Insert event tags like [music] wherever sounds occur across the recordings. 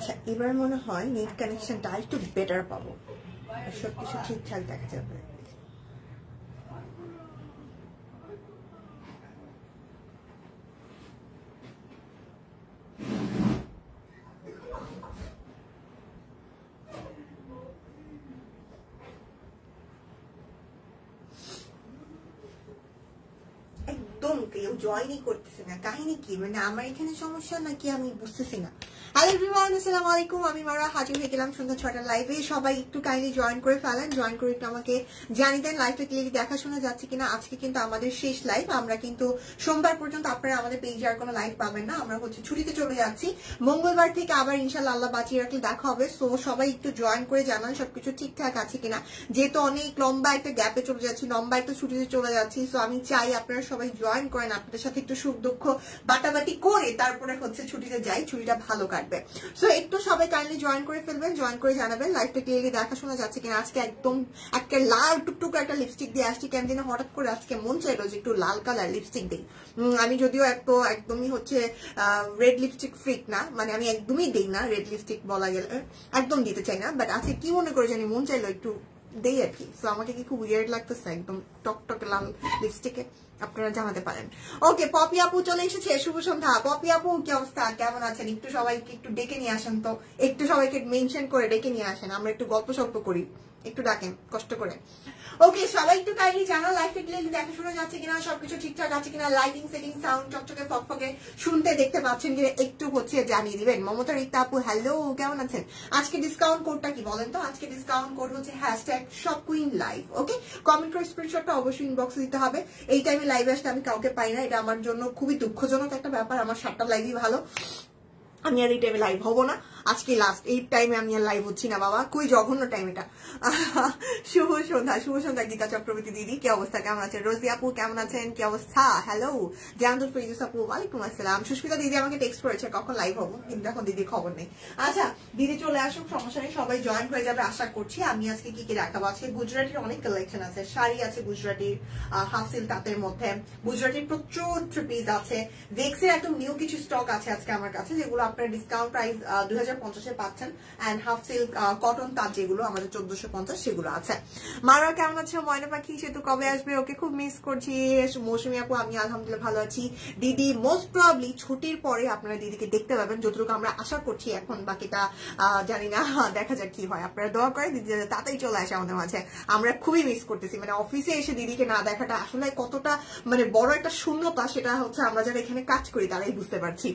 আচ্ছা এবার মনে হয় নেট কানেকশনটা একটু বেটার পাবো। আর সবকিছু ঠিকঠাক দেখা যাবে। কেউ জয়েনই করতেছে না। কাহিনী কি? মানে আমার এখানে সমস্যা নাকি আমি বুঝতেছি না? হ্যালো এভরিওয়ান আসসালামু আলাইকুম আমি মারা, হাজির হয়ে গেলাম সন্ধ্যা ছটা লাইভে সবাই একটু কাইন্ডলি জয়েন করে ফেলেন। জয়েন করে একটু আমাকে জানিয়ে দেন লাইভটা ক্লিয়ারলি দেখাশোনা যাচ্ছে কিনা। আজকে কিন্তু আমাদের শেষ লাইভ আমরা কিন্তু সোমবার পর্যন্ত আপনারা আমাদের পেজে আর কোনো লাইভ পাবেন না। আমরা হচ্ছে ছুটিতে চলে যাচ্ছি। মঙ্গলবার থেকে আবার ইনশাল্লাহ আল্লাহ বাঁচিয়ে রাখলে দেখা হবে। সো সবাই একটু জয়েন করে জানান সবকিছু ঠিকঠাক আছে কিনা। যেহেতু অনেক লম্বা একটা গ্যাপে চলে যাচ্ছি, লম্বা একটা ছুটিতে চলে যাচ্ছি। সো আমি চাই আপনারা সবাই জয়েন করেন। আপনাদের সাথে একটু সুখ দুঃখ বাটাবাটি করে তারপরে হচ্ছে ছুটিতে যাই। ছুটিটা ভালো কাটবে সো একটু সবাই কাইন্ডলি জয়েন করে ফেলবেন জয়েন করে জানাবেন। লাইভটা ক্লিয়ারলি দেখা শোনা যাচ্ছে কিনা। আজকে একদম একটা লাল টুকটুক একটা লিপস্টিক দিয়ে আসছি কেন দিনে হঠাৎ করে আজকে মন চাইলো যে একটু লাল কালার লিপস্টিক দিই। আমি যদিও একটু একদমই হচ্ছে রেড লিপস্টিক ফ্রিক না মানে আমি একদমই দিই না রেড লিপস্টিক বলা গেলে। একদম দিতে চাই না বাট আজকে কি মনে করে জানি মন চাইলো একটু দেই আর কি। তো আমাকে কি খুব উইয়ার্ড লাগতেছে একদম টকটকে লাল লিপস্টিকে আপনারা জানাতে পারেন। ওকে, পপি আপু চলে এসেছে, শুভ সন্ধ্যা। পপি আপু, কি অবস্থা? কেমন আছেন? একটু সবাইকে একটু ডেকে নিয়ে আসেন তো। একটু সবাইকে মেনশন করে ডেকে নিয়ে আসেন, আমরা একটু গল্প সল্প করি। একটু ডাকেন, কষ্ট করে। ওকে সবাই একটু কাইন্ডলি জানা লাইফে ক্লিয়ারলি দেখা শোনা যাচ্ছে কিনা, সবকিছু ঠিকঠাক আছে কিনা লাইটিং সেটিং সাউন্ড চকচকে, ফকফকে শুনতে দেখতে পাচ্ছেন কিনা, একটু হচ্ছে জানিয়ে দিবেন। মমতা রিক্তা আপু হ্যালো কেমন আছেন? আজকে ডিসকাউন্ট কোডটা কি বলেন তো? আজকে ডিসকাউন্ট কোড হচ্ছে hashtag shop queen live okay comment করে স্ক্রিনশটটা অবশ্যই ইনবক্সে দিতে হবে। এই টাইমে লাইভে আসতে আমি কাউকে পাই না, এটা আমার জন্য খুবই দুঃখজনক একটা ব্যাপার, আমার সাতটা লাইভই ভালো। আমি আর এই টাইমে লাইভ হব না। আজকে লাস্ট এই টাইমে আমি আর লাইভ হচ্ছি না, বাবা। খুবই জঘন্য টাইম এটা। [laughs] শুভ সন্ধ্যা শুভ সন্ধ্যা, গীতা চক্রবর্তী দিদি। কি অবস্থা? কেমন আছেন? রোজি আপু, কেমন আছেন? কি অবস্থা? হ্যালো জাহানুর ফিরুজ আপু, ওয়ালাইকুম আসসালাম। সুস্মিতা দিদি আমাকে টেক্সট করেছে, কখন লাইভ হব? কিন্তু এখন দিদির খবর নেই। আচ্ছা দিদি চলে আসুক, সমস্যা নেই, সবাই জয়েন হয়ে যাবে, আশা করছি। আমি আজকে কি কি দেখাবো? আজকে গুজরাটির অনেক কালেকশন আছে। শাড়ি আছে গুজরাটির হাফ সিল তাঁতের মধ্যে। গুজরাটির প্রচুর ট্রিপিজ আছে। ভেক্সের একদম নিউ কিছু স্টক আছে আজকে আমার কাছে, যেগুলো আপনার ডিসকাউন্ট প্রাইস দুই হাজার পঞ্চাশে পাচ্ছেন। অ্যান্ড হাফ সিল্ক কটন যেগুলো, আমাদের চোদ্দশো পঞ্চাশ, সেগুলো আছে। মারা, কেমন আছে? ময়না পাখি, সে তো কবে আসবে? ওকে খুব মিস করছি। মৌসুমি আপু, আমি আলহামদুলিল্লাহ ভালো আছি। দিদি মোস্ট প্রবলি ছুটির পরে আপনারা দিদিকে দেখতে পাবেন, যতটুকু আমরা আশা করছি এখন, বাকিটা জানি না, [laughs] দেখা যাক কি হয়। আপনারা দোয়া দিদি তাড়াতাড়ি চলে আসে আমাদের মাঝে। আমরা খুবই মিস করতেছি। মানে অফিসে এসে দিদিকে না দেখাটা আসলে কতটা মানে বড় একটা শূন্যতা, সেটা হচ্ছে আমরা যারা এখানে কাজ করি, তারাই বুঝতে পারছি।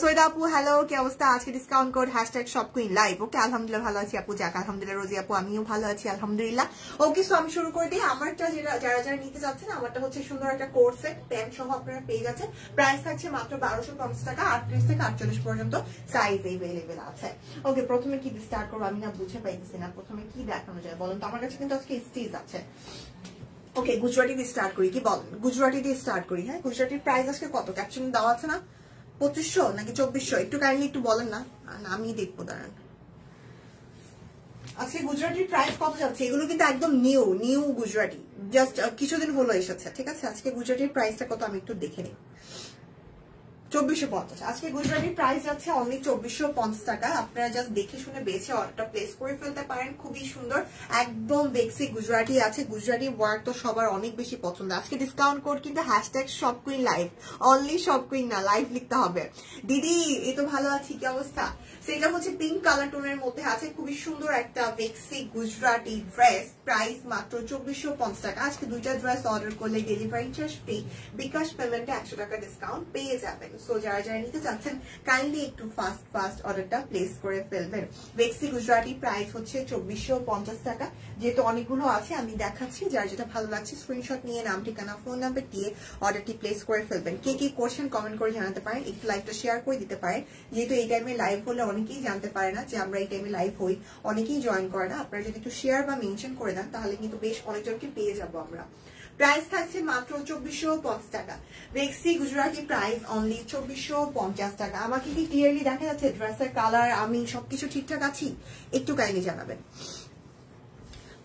সৈয়দা আপু হ্যালো কি অবস্থা? আজকে discount code hashtag shop queen live okay আলহামদুলিল্লাহ ভালো আছি আপু। যাক, আলহামদুলিল্লাহ রোজি আপু, আমিও ভালো আছি, আলহামদুলিল্লাহ। ওকে সো আমি শুরু করে দিই। আমারটা যেটা, যারা যারা নিতে যাচ্ছেন, আমারটা হচ্ছে সুন্দর একটা কোর্স সেট প্যান্ট সহ আপনারা পেয়ে যাচ্ছেন। প্রাইস থাকছে মাত্র বারোশো পঞ্চাশ টাকা, আটত্রিশ থেকে আটচল্লিশ পর্যন্ত সাইজ এভেলেবেল আছে। ওকে প্রথমে কি স্টার্ট করব আমি না বুঝে পাইতেছি না। প্রথমে কি দেখানো যায় বলুন তো? আমার কাছে কিন্তু আজকে স্টেজ আছে। ওকে গুজরাটি দিয়ে স্টার্ট করি। কি বলেন? গুজরাটি দিয়ে স্টার্ট করি হ্যাঁ? গুজরাটির প্রাইস আজকে কত? ক্যাপশন দেওয়া আছে না? পঁচিশশো নাকি চব্বিশশো? একটু কাইন্ডলি একটু বলেন না আমি দেখব, দাঁড়ান। আজকে গুজরাটির প্রাইস কত যাচ্ছে? এগুলো কিন্তু একদম নিউ নিউ গুজরাটি। জাস্ট কিছুদিন হলো এসেছে, ঠিক আছে? আজকে গুজরাটির প্রাইসটা কত আমি একটু দেখে নিই। চব্বিশশো পঞ্চাশ। আজকে গুজরাটির প্রাইস যাচ্ছে অনলি চব্বিশশো পঞ্চাশ টাকা। আপনারা জাস্ট দেখে শুনে বেছে অর্ডারটা প্লেস করে ফেলতে পারেন। খুবই সুন্দর, একদম বেক্সি গুজরাটি আছে। গুজরাটি ওয়ার্ক তো সবার অনেক বেশি পছন্দ। আজকে ডিসকাউন্ট কোড কিন্তু hashtag shop queen live only shop queen না লাইভ লিখতে হবে। দিদি, এই তো ভালো আছি, কি অবস্থা? সেটা হচ্ছে পিঙ্ক কালার টোনের মধ্যে আছে। খুবই সুন্দর একটা বেক্সি গুজরাটি ড্রেস প্রাইস মাত্র চব্বিশশো পঞ্চাশ টাকা। আজকে দুইটা ড্রেস অর্ডার করলে ডেলিভারি চার্জ ফ্রি বিকাশ পেমেন্টে একশো টাকা ডিসকাউন্ট পেয়ে যাবেন। সো যারা যারা নিতে চাচ্ছেন কাইন্ডলি একটু ফাস্ট ফাস্ট অর্ডারটা প্লেস করে ফেলবেন। বেক্সি গুজরাটি প্রাইস হচ্ছে চব্বিশশো পঞ্চাশ টাকা। যেহেতু অনেকগুলো আছে, আমি দেখাচ্ছি। যার যেটা ভালো লাগছে স্ক্রিনশট নিয়ে নাম, ঠিকানা ফোন নাম্বার দিয়ে অর্ডারটি প্লেস করে ফেলবেন। কে কি করছেন কমেন্ট করে জানাতে পারেন, একটু লাইভটা শেয়ার করে দিতে পারেন। যেহেতু এই টাইমে লাইভ হলে অনেকেই জানতে পারে না যে আমরা এই টাইমে লাইভ হই, অনেকেই জয়েন করে না। আপনারা যদি একটু শেয়ার বা মেনশন করে দেন, তাহলে কিন্তু বেশ অনেকজনকে পেয়ে যাব আমরা। প্রাইস থাকছে মাত্র চব্বিশশো পঞ্চাশ টাকা। রেক্সি গুজরাটি প্রাইস অনলি চব্বিশশো পঞ্চাশ টাকা। আমাকে কি ক্লিয়ারলি দেখা যাচ্ছে? ড্রেসের কালার আমি সবকিছু ঠিকঠাক আছি? একটু কাইন্ডলি জানাবেন।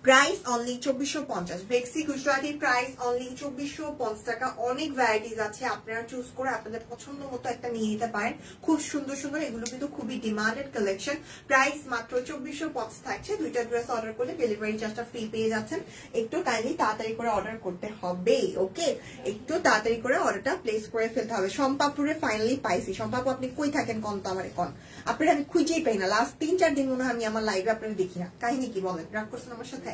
প্রাইস অনলি চব্বিশশো পঞ্চাশ। ভেক্সি গুজরাটি প্রাইস অনলি চব্বিশশো পঞ্চাশ টাকা। অনেক ভ্যারাইটিস আছে, আপনারা চুজ করে আপনাদের পছন্দ মতো একটা নিয়ে নিতে পারেন। খুব সুন্দর সুন্দর, এগুলো কিন্তু খুবই ডিমান্ডেড কালেকশন প্রাইস মাত্র চব্বিশশো পঞ্চাশ থাকছে। দুইটা ড্রেস অর্ডার করলে ডেলিভারি চার্জটা ফ্রি পেয়ে যাচ্ছেন। একটু কাইন্ডলি তাড়াতাড়ি করে অর্ডার করতে হবে ওকে একটু তাড়াতাড়ি করে অর্ডারটা প্লেস করে ফেলতে হবে। সম্পাপুরে ফাইনালি পাইছি। সম্পাপু আপনি কই থাকেন? কন তো আমার কন? আপনারা আমি খুঁজেই পাই না। লাস্ট তিন, চার দিন মনে হয় আমি আমার লাইভে আপনারা দেখি না। কাহিনী কি বলেন? রাগ করছেন আমার সাথে?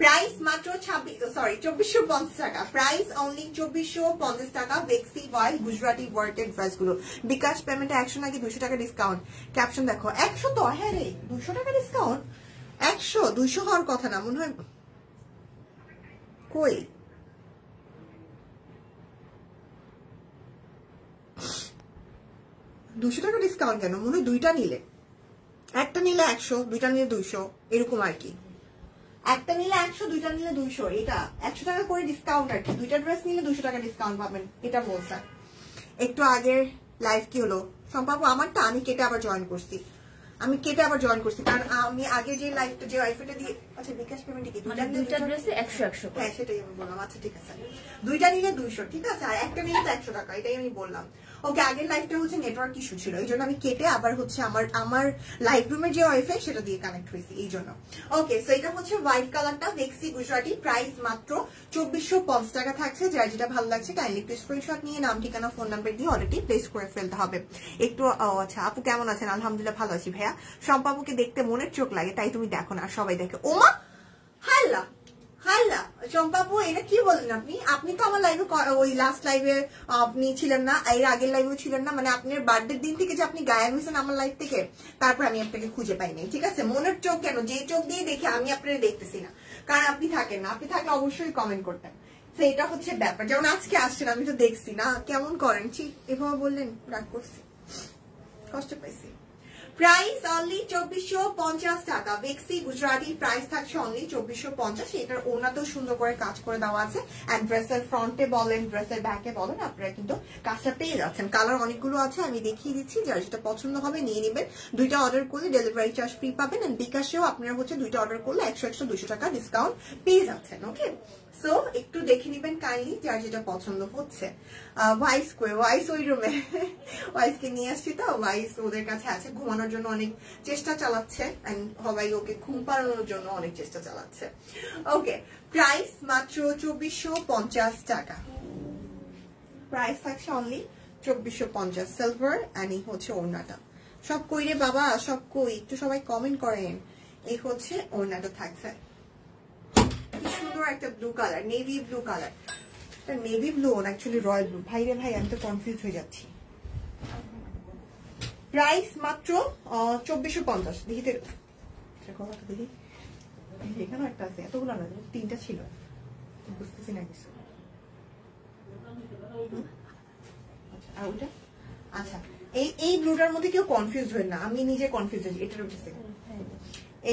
প্রাইস মাত্র ছাব্বিশ সরি চব্বিশশো পঞ্চাশ টাকা। প্রাইস অনলি চব্বিশশো পঞ্চাশ টাকা বেক্সি ওয়াইল গুজরাটি ওয়ার্টেড ড্রেসগুলো বিকাশ পেমেন্টে একশো নাকি দুশো টাকা ডিসকাউন্ট ক্যাপশন দেখো, একশো তো হ্যাঁ রে, দুশো টাকা ডিসকাউন্ট একশো, দুশো হওয়ার কথা না, মনে হয় কই? দুশো টাকা ডিসকাউন্ট কেন? মনে দুইটা নিলে। একটা নিলে একশো দুইটা নিলে দুইশো এরকম আর কি। একটা নিলে একশো দুইটা নিলে দুইশো এটা একশো টাকা করে ডিসকাউন্ট আর কি। দুইটা ড্রেস নিলে দুশো টাকা ডিসকাউন্ট পাবেন এটা বলছেন একটু আগের লাইফ কি হলো? সম্পাবু আমারটা আমি কেটে আবার জয়েন করছি। আমি কেটে আবার জয়েন করছি কারণ আমি আগে যে লাইফটা যে ওয়াইফাইটা দিয়ে আচ্ছা বিকাশ পেমেন্ট কি? মানে দুইটা ড্রেসে একশো একশো হ্যাঁ সেটাই আমি বললাম। আচ্ছা ঠিক আছে। দুইটা নিলে দুইশো ঠিক আছে? আর একটা নিলে তো একশো টাকা এটাই আমি বললাম। ওকে, আগের লাইফটা হচ্ছে নেটওয়ার্ক ইস্যু ছিল। এই জন্য আমি কেটে আবার হচ্ছে আমার আমার লাইভ রুমের যে ওয়াইফাই সেটা দিয়ে কানেক্ট হয়েছি, এই জন্য। ওকে সো এটা হচ্ছে হোয়াইট কালারটা ভেক্সি গুজরাটি প্রাইস মাত্র চব্বিশশো পঞ্চাশ টাকা থাকছে। যার যেটা ভালো লাগছে কাইন্ডলি একটু স্ক্রিনশট নিয়ে নাম ঠিকানা ফোন নাম্বার দিয়ে অলরেডি প্লেস করে ফেলতে হবে। একটু আচ্ছা আপু কেমন আছেন? আলহামদুলিল্লাহ ভালো আছি ভাইয়া। সম্পাপুকে দেখতে মনের চোখ লাগে, তাই তুমি দেখো না সবাই দেখে। ওমা! হাল্লা! হাল্লা চম্পাপু, এটা কি বলেন আপনি? আপনি তো আমার লাইভে ওই লাস্ট লাইভে আপনি ছিলেন না, এর আগের লাইভেও ছিলেন না মানে আপনার বার্থডে দিন থেকে যে আপনি গায়েব হয়েছেন আমার লাইভ থেকে, তারপর আমি আপনাকে খুঁজে পাইনি ঠিক আছে? মনের চোখ কেন? যে চোখ দিয়ে দেখে আমি আপনার দেখতেছি না। কারণ আপনি থাকেন না, আপনি থাকলে অবশ্যই কমেন্ট করতেন। তো এটা হচ্ছে ব্যাপার। যেমন আজকে আসছেন, আমি তো দেখছি না, কেমন করেন? ঠিক, এভাবে বললেন, রাগ করছি। কষ্ট পাইছি। প্রাইস অনলি চব্বিশশো পঞ্চাশ টাকা। ভেক্সি গুজরাটি প্রাইস থাকছে অনলি চব্বিশশো পঞ্চাশ। এটার ওনাতেও সুন্দর করে কাজ করে দেওয়া আছে। অ্যান্ড ড্রেসের ফ্রন্টে বলেন ড্রেসের ব্যাকে বলেন, আপনারা কিন্তু কাজটা পেয়ে যাচ্ছেন। কালার অনেকগুলো আছে, আমি দেখিয়ে দিচ্ছি। যার যেটা পছন্দ হবে নিয়ে নেবেন। দুইটা অর্ডার করলে ডেলিভারি চার্জ ফ্রি পাবেন। অ্যান্ড বিকাশেও আপনারা হচ্ছে দুইটা অর্ডার করলে একশো একশো দুশো টাকা ডিসকাউন্ট পেয়ে যাচ্ছেন ওকে সো একটু দেখে নিবেন কাইন্ডলি যার যেটা পছন্দ হচ্ছে। ওয়াইস কই ওয়াইস ওই রুমে ওয়াইসকে নিয়ে আসছি তো। ওয়াইস ওদের কাছে আছে। ঘুমানোর জন্য অনেক চেষ্টা চালাচ্ছে এন্ড সবাই ওকে ঘুম পাড়ানোর জন্য অনেক চেষ্টা চালাচ্ছে। ওকে প্রাইস মাত্র চব্বিশশো পঞ্চাশ টাকা। প্রাইস থাকছে অনলি চব্বিশশো পঞ্চাশ সিলভার অ্যান্ড এই হচ্ছে ওড়নাটা। সব কই রে বাবা, সব কই, একটু সবাই কমেন্ট করেন। এই হচ্ছে ওড়নাটা থাকছে। সুন্দর একটা blue colour navy blue colour navy blue actually royal blue ভাই রে ভাই, আমি তো কনফিউজ হয়ে যাচ্ছি। প্রাইস মাত্র চব্বিশশো পঞ্চাশ। দেখি তো কথাটা দেখি। এখানেও একটা আছে। এতগুলো না তিনটা ছিল। বুঝতেছি না কিছু। আচ্ছা আর ওইটা? আচ্ছা এই এই ব্লুটার মধ্যে কেউ কনফিউজ হয় না। আমি নিজে কনফিউজ হয়েছি। এটার উঠেছে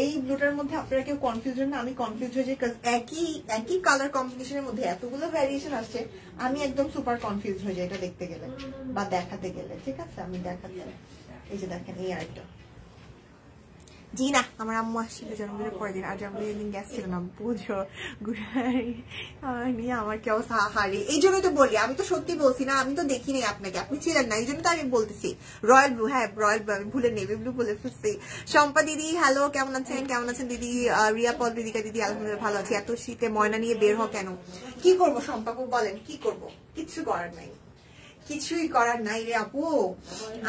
এই ব্লুটার মধ্যে আপনারা কেউ কনফিউজ না, আমি কনফিউজ হয়ে যাই একই একই কালার কম্বিনেশনের মধ্যে এতগুলো ভ্যারিয়েশন আসছে, আমি একদম সুপার কনফিউজ হয়ে যাই এটা দেখতে গেলে বা দেখাতে গেলে, ঠিক আছে? আমি দেখাতে এই যে দেখেন, এই আরেকটা। জি না আমার আম্মু আসছিল জন্মদিনের পরের দিন আর জন্মদিনের দিন গ্যাস ছিল না বুঝো। আমার নিয়ে আমার কি অবস্থা? হারি এই জন্য তো বলি আমি তো সত্যি বলছি না আমি তো দেখিনি আপনাকে। আপনি ছিলেন না এই জন্য তো আমি বলতেছি। রয়্যাল ব্লু হ্যাঁ রয়্যাল ব্লু আমি ভুলে নেভি ব্লু বলে ফেলছি। শম্পা দিদি হ্যালো কেমন আছেন? কেমন আছেন দিদি? রিয়া পল দিদিকা দিদি আলহামদুলিল্লাহ ভালো আছি। এত শীতে ময়না নিয়ে বের হ কেন? কি করব শম্পাপু বলেন কি করব? কিচ্ছু করার নাই। কিছুই করার নাই রে আপু।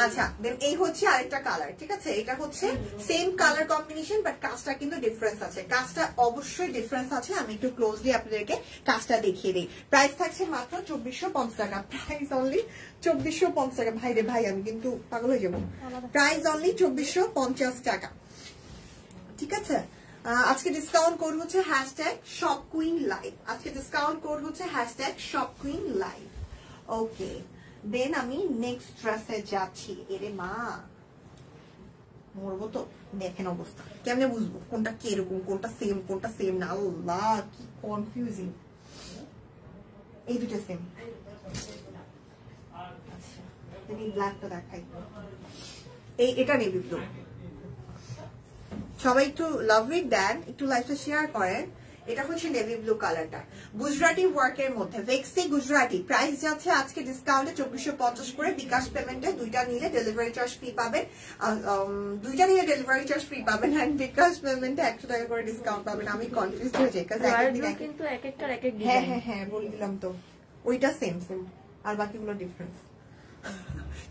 আচ্ছা দেন এই হচ্ছে আরেকটা কালার ঠিক আছে? এটা হচ্ছে সেম কালার কম্বিনেশন বাট কাজটা কিন্তু ডিফারেন্স আছে। কাজটা অবশ্যই ডিফারেন্স আছে। আমি একটু ক্লোজলি আপনাদেরকে কাজটা দেখিয়ে দিই। প্রাইস থাকছে মাত্র চব্বিশশো পঞ্চাশ টাকা। প্রাইস অনলি চব্বিশশো পঞ্চাশ টাকা। ভাই রে ভাই আমি কিন্তু পাগল হয়ে যাব। প্রাইস অনলি চব্বিশশো পঞ্চাশ টাকা। ঠিক আছে? আজকে ডিসকাউন্ট কোড হচ্ছে হ্যাশট্যাগ শপ কুইন লাইভ আজকে ডিসকাউন্ট কোড হচ্ছে hashtag shop queen live okay then আমি নেক্সট ড্রেসে যাচ্ছি। এরে মা, মরবো তো। দেখেন অবস্থা। কেমনে বুঝব? কোনটা কীরকম, কোনটা সেম কোনটা সেম না, আল্লাহ, কি কনফিউজিং এই দুটো সেম আচ্ছা দেখাই। এই, এটা সবাই একটু লাভ ইট দেন, একটু লাইফটা শেয়ার করেন। এটা হচ্ছে নেভি ব্লু কালারটা গুজরাটি ওয়ার্কের মধ্যে। ভেক্সি গুজরাটি। প্রাইস যাচ্ছে আজকে ডিসকাউন্টে চব্বিশশো পঞ্চাশ করে। বিকাশ পেমেন্টে দুইটা নিলে ডেলিভারি চার্জ ফ্রি পাবেন। দুইটা নিলে ডেলিভারি চার্জ ফ্রি পাবেন অ্যান্ড বিকাশ পেমেন্টে একশো টাকা করে ডিসকাউন্ট পাবেন। আমি কনফিউজ হয়ে যাই কিন্তু এক একটার এক এক হ্যাঁ হ্যাঁ হ্যাঁ বলে দিলাম তো। ওইটা সেম সেম আর বাকিগুলো ডিফারেন্স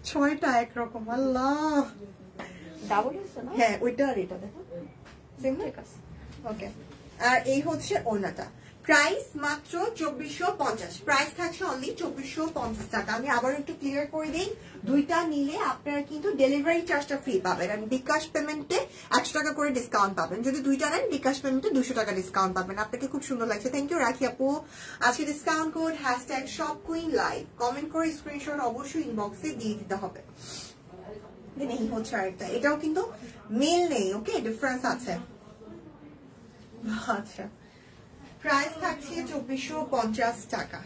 ছয়টা একরকম আল্লাহ! ডাবল হ্যাঁ ওইটা আর এটা দেখো। সেম না? ঠিক আছে। ওকে আর এই হচ্ছে ওনাটা প্রাইস মাত্র চব্বিশশো পঞ্চাশ। প্রাইস থাকছে অনলি চব্বিশশো পঞ্চাশ টাকা। আমি আবার একটু ক্লিয়ার করে দিই। দুইটা নিলে আপনারা কিন্তু ডেলিভারি চার্জটা ফ্রি পাবেন। আর বিকাশ পেমেন্টে একশো টাকা করে ডিসকাউন্ট পাবেন। যদি দুইটা নেন, বিকাশ পেমেন্টে দুশো টাকা ডিসকাউন্ট পাবেন। আপনাকে খুব সুন্দর লাগছে। থ্যাংক ইউ রাখি আপু। আজকে discount code hashtag shop queen live comment করে স্ক্রিনশট অবশ্যই ইনবক্সে দিয়ে দিতে হবে। এই হচ্ছে আরেকটা। এটাও কিন্তু মেল নেই ওকে ডিফারেন্স আছে। আচ্ছা। প্রাইস থাকছে চব্বিশশো পঞ্চাশ টাকা।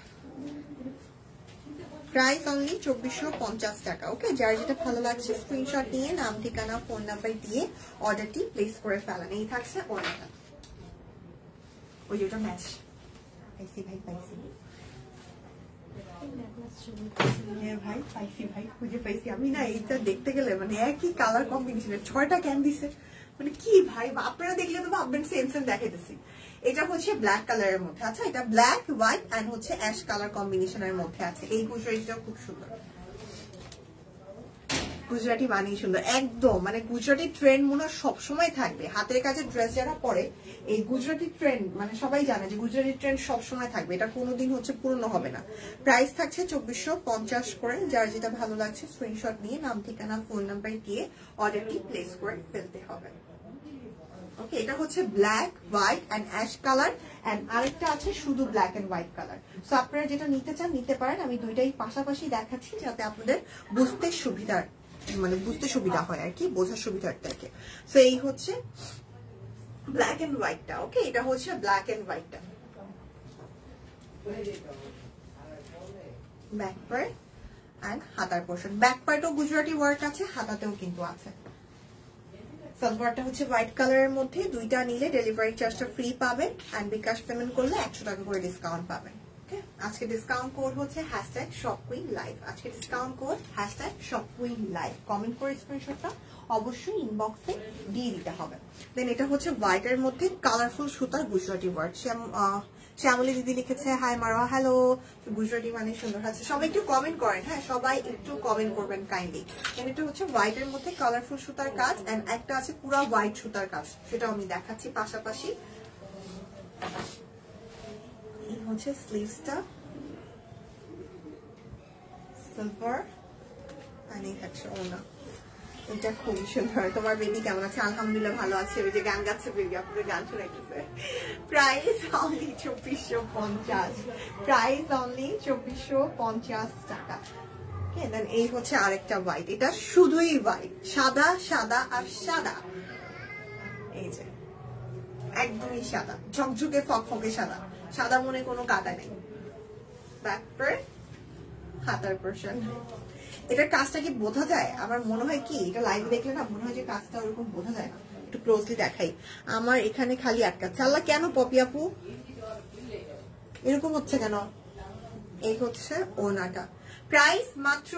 প্রাইস অনলি চব্বিশশো পঞ্চাশ টাকা ওকে যার যেটা ভালো লাগছে স্ক্রিনশট নিয়ে, নাম, ঠিকানা ফোন নাম্বার দিয়ে অর্ডারটি প্লেস করে ফেলেন। এই থাকছে অর্ডারটা ওই ওটা ম্যাচ পাইছি ভাই পাইছি হ্যাঁ ভাই পাইছি ভাই, খুঁজে পাইছি। আমি না এইটা দেখতে গেলে মানে একই কালার কম্বিনেশনের ছয়টা ক্যান দিছে। মানে কি ভাই, আপনারা দেখলে তো ভাববেন সেম সেম দেখাইতেছি। এটা হচ্ছে ব্ল্যাক কালারের মধ্যে। আচ্ছা এটা ব্ল্যাক হোয়াইট এন্ড হচ্ছে অ্যাশ কালার কম্বিনেশনের মধ্যে আছে। এই গুজরাটিটা খুব সুন্দর। গুজরাটি মানেই সুন্দর। একদম মানে গুজরাটি ট্রেন্ড মনে হয় সবসময় থাকবে। হাতের কাছে ড্রেস যারা পরে, এই গুজরাটি ট্রেন্ড মানে সবাই জানে যে গুজরাটি ট্রেন্ড সবসময় থাকবে। এটা কোনোদিন হচ্ছে পুরনো হবে না। প্রাইস থাকছে চব্বিশশো পঞ্চাশ করে। যার যেটা ভালো লাগছে স্ক্রিনশট নিয়ে নাম, ঠিকানা ফোন নাম্বার দিয়ে অর্ডারটি প্লেস করে ফেলতে হবে। ওকে এটা হচ্ছে black white and ash colour and আরেকটা আছে শুধু black and white colour so আপনারা যেটা নিতে চান, নিতে পারেন। আমি দুইটাই পাশাপাশি দেখাচ্ছি যাতে আপনাদের বুঝতে সুবিধার মানে বুঝতে সুবিধা হয় আর কি, বোঝার সুবিধার্থে সো এই হচ্ছে ব্ল্যাক এন্ড হোয়াইটটা ওকে এটা হচ্ছে ব্ল্যাক এন্ড হোয়াইটটা ব্যাক পার্ট অ্যান্ড হাতার পোর্শন ব্যাক পার্টও গুজরাটি ওয়ার্ক আছে, হাতাতেও কিন্তু আছে। সালোয়ারটা হচ্ছে হোয়াইট কালারের মধ্যে। দুইটা নিলে ডেলিভারি চার্জটা ফ্রি পাবেন অ্যান্ড বিকাশ পেমেন্ট করলে একশো টাকা করে ডিসকাউন্ট পাবেন। ওকে আজকে ডিসকাউন্ট কোড হচ্ছে হ্যাশট্যাগ শপ কুইন লাইভ আজকে discount code hashtag shop queen live comment করে স্ক্রিনশটটা অবশ্যই ইনবক্সে দিয়ে দিতে হবে। দেন এটা হচ্ছে হোয়াইটের মধ্যে কালারফুল সুতার গুজরাটি ওয়ার্ড শ্যামলী দিদি লিখেছে হাই মারোয়া হ্যালো গুজরাটি মানে সুন্দর আছে সবাই একটু কমেন্ট করেন হ্যাঁ? সবাই একটু কমেন্ট করবেন কাইন্ডলি এটা হচ্ছে হোয়াইটের মধ্যে কালারফুল সুতার কাজ এন্ড একটা আছে পুরো হোয়াইট সুতার কাজ। সেটাও আমি দেখাচ্ছি পাশাপাশি। এই হচ্ছে স্লিভসটা সিলভার আর এই হচ্ছে ওনা এটা খুবই সুন্দর। তোমার বেবি কেমন আছে? আলহামদুলিল্লাহ ভালো আছে। ওই যে গান গাচ্ছে বেবি আপনাদের গান শোনাইতেছে। প্রাইস অনলি চব্বিশশো পঞ্চাশ। প্রাইস অনলি চব্বিশশো পঞ্চাশ টাকা। দেন এই হচ্ছে আরেকটা হোয়াইট এটা শুধুই হোয়াইট সাদা সাদা আর সাদা। এই যে, একদমই সাদা। ঝকঝকে, ফকফকে সাদা। সাদা মনে কোনো কাটা নেই। ব্যাকপার হাতার পোর্শন এটার কাজটা কি বোঝা যায়? আমার মনে হয় কি, এটা লাইভে দেখলে না মনে হয় যে কাজটা ওরকম বোঝা যায় না। একটু ক্লোজলি দেখাই। আমার এখানে খালি আটকাচ্ছে আল্লাহ কেন পপি আপু? এরকম হচ্ছে কেন? এই হচ্ছে ওনাটা। প্রাইস মাত্র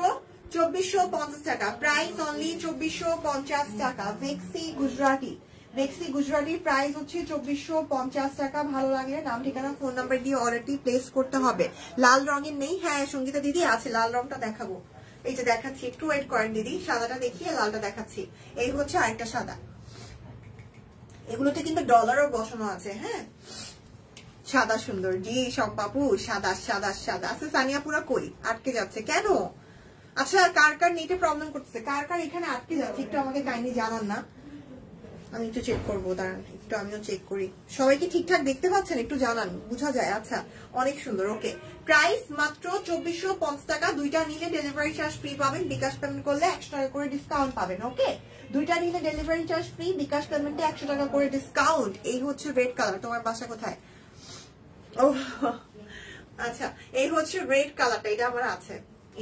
চব্বিশশো পঞ্চাশ টাকা। প্রাইস অনলি চব্বিশশো পঞ্চাশ টাকা। ভেক্সি গুজরাটি ভেক্সি গুজরাটির প্রাইস হচ্ছে চব্বিশশো পঞ্চাশ টাকা। ভালো লাগলে নাম, ঠিকানা ফোন নাম্বার দিয়ে অর্ডারটি প্লেস করতে হবে। লাল রঙের নেই। হ্যাঁ সঙ্গীতা দিদি আছে। লাল রংটা দেখাবো। এই যে দেখাচ্ছি, একটু ওয়েট করেন দিদি, সাদাটা দেখিয়ে লালটা দেখাচ্ছি। এই হচ্ছে আরেকটা সাদা। এগুলোতে কিন্তু ডলারও বসানো আছে হ্যাঁ? সাদা সুন্দর। জি, সব বাপু সাদা সাদা সাদা। আছে সানিয়া, পুরা কই? আটকে যাচ্ছে। কেন? আচ্ছা কার কার নেটে প্রবলেম করতেছে? কার কার এখানে আটকে যাচ্ছে? একটু আমাকে কাইন্ডলি জানান না। আমি একটু চেক করব, দাঁড়ান, একটু আমিও চেক করি। সবাই কি ঠিকঠাক দেখতে পাচ্ছেন? একটু জানান, বোঝা যায়? আচ্ছা অনেক সুন্দর ওকে প্রাইস মাত্র চব্বিশশো টাকা, দুইটা নিলে ডেলিভারি চার্জ ফ্রি পাবেন, বিকাশ পেমেন্ট করলে একশো টাকা করে ডিসকাউন্ট পাবেন ওকে দুইটা নিলে ডেলিভারি চার্জ ফ্রি বিকাশ পেমেন্টে একশো টাকা করে ডিসকাউন্ট এই হচ্ছে রেড কালার তোমার বাসা কোথায়? ও আচ্ছা এই হচ্ছে রেড কালারটা এটা আমার আছে।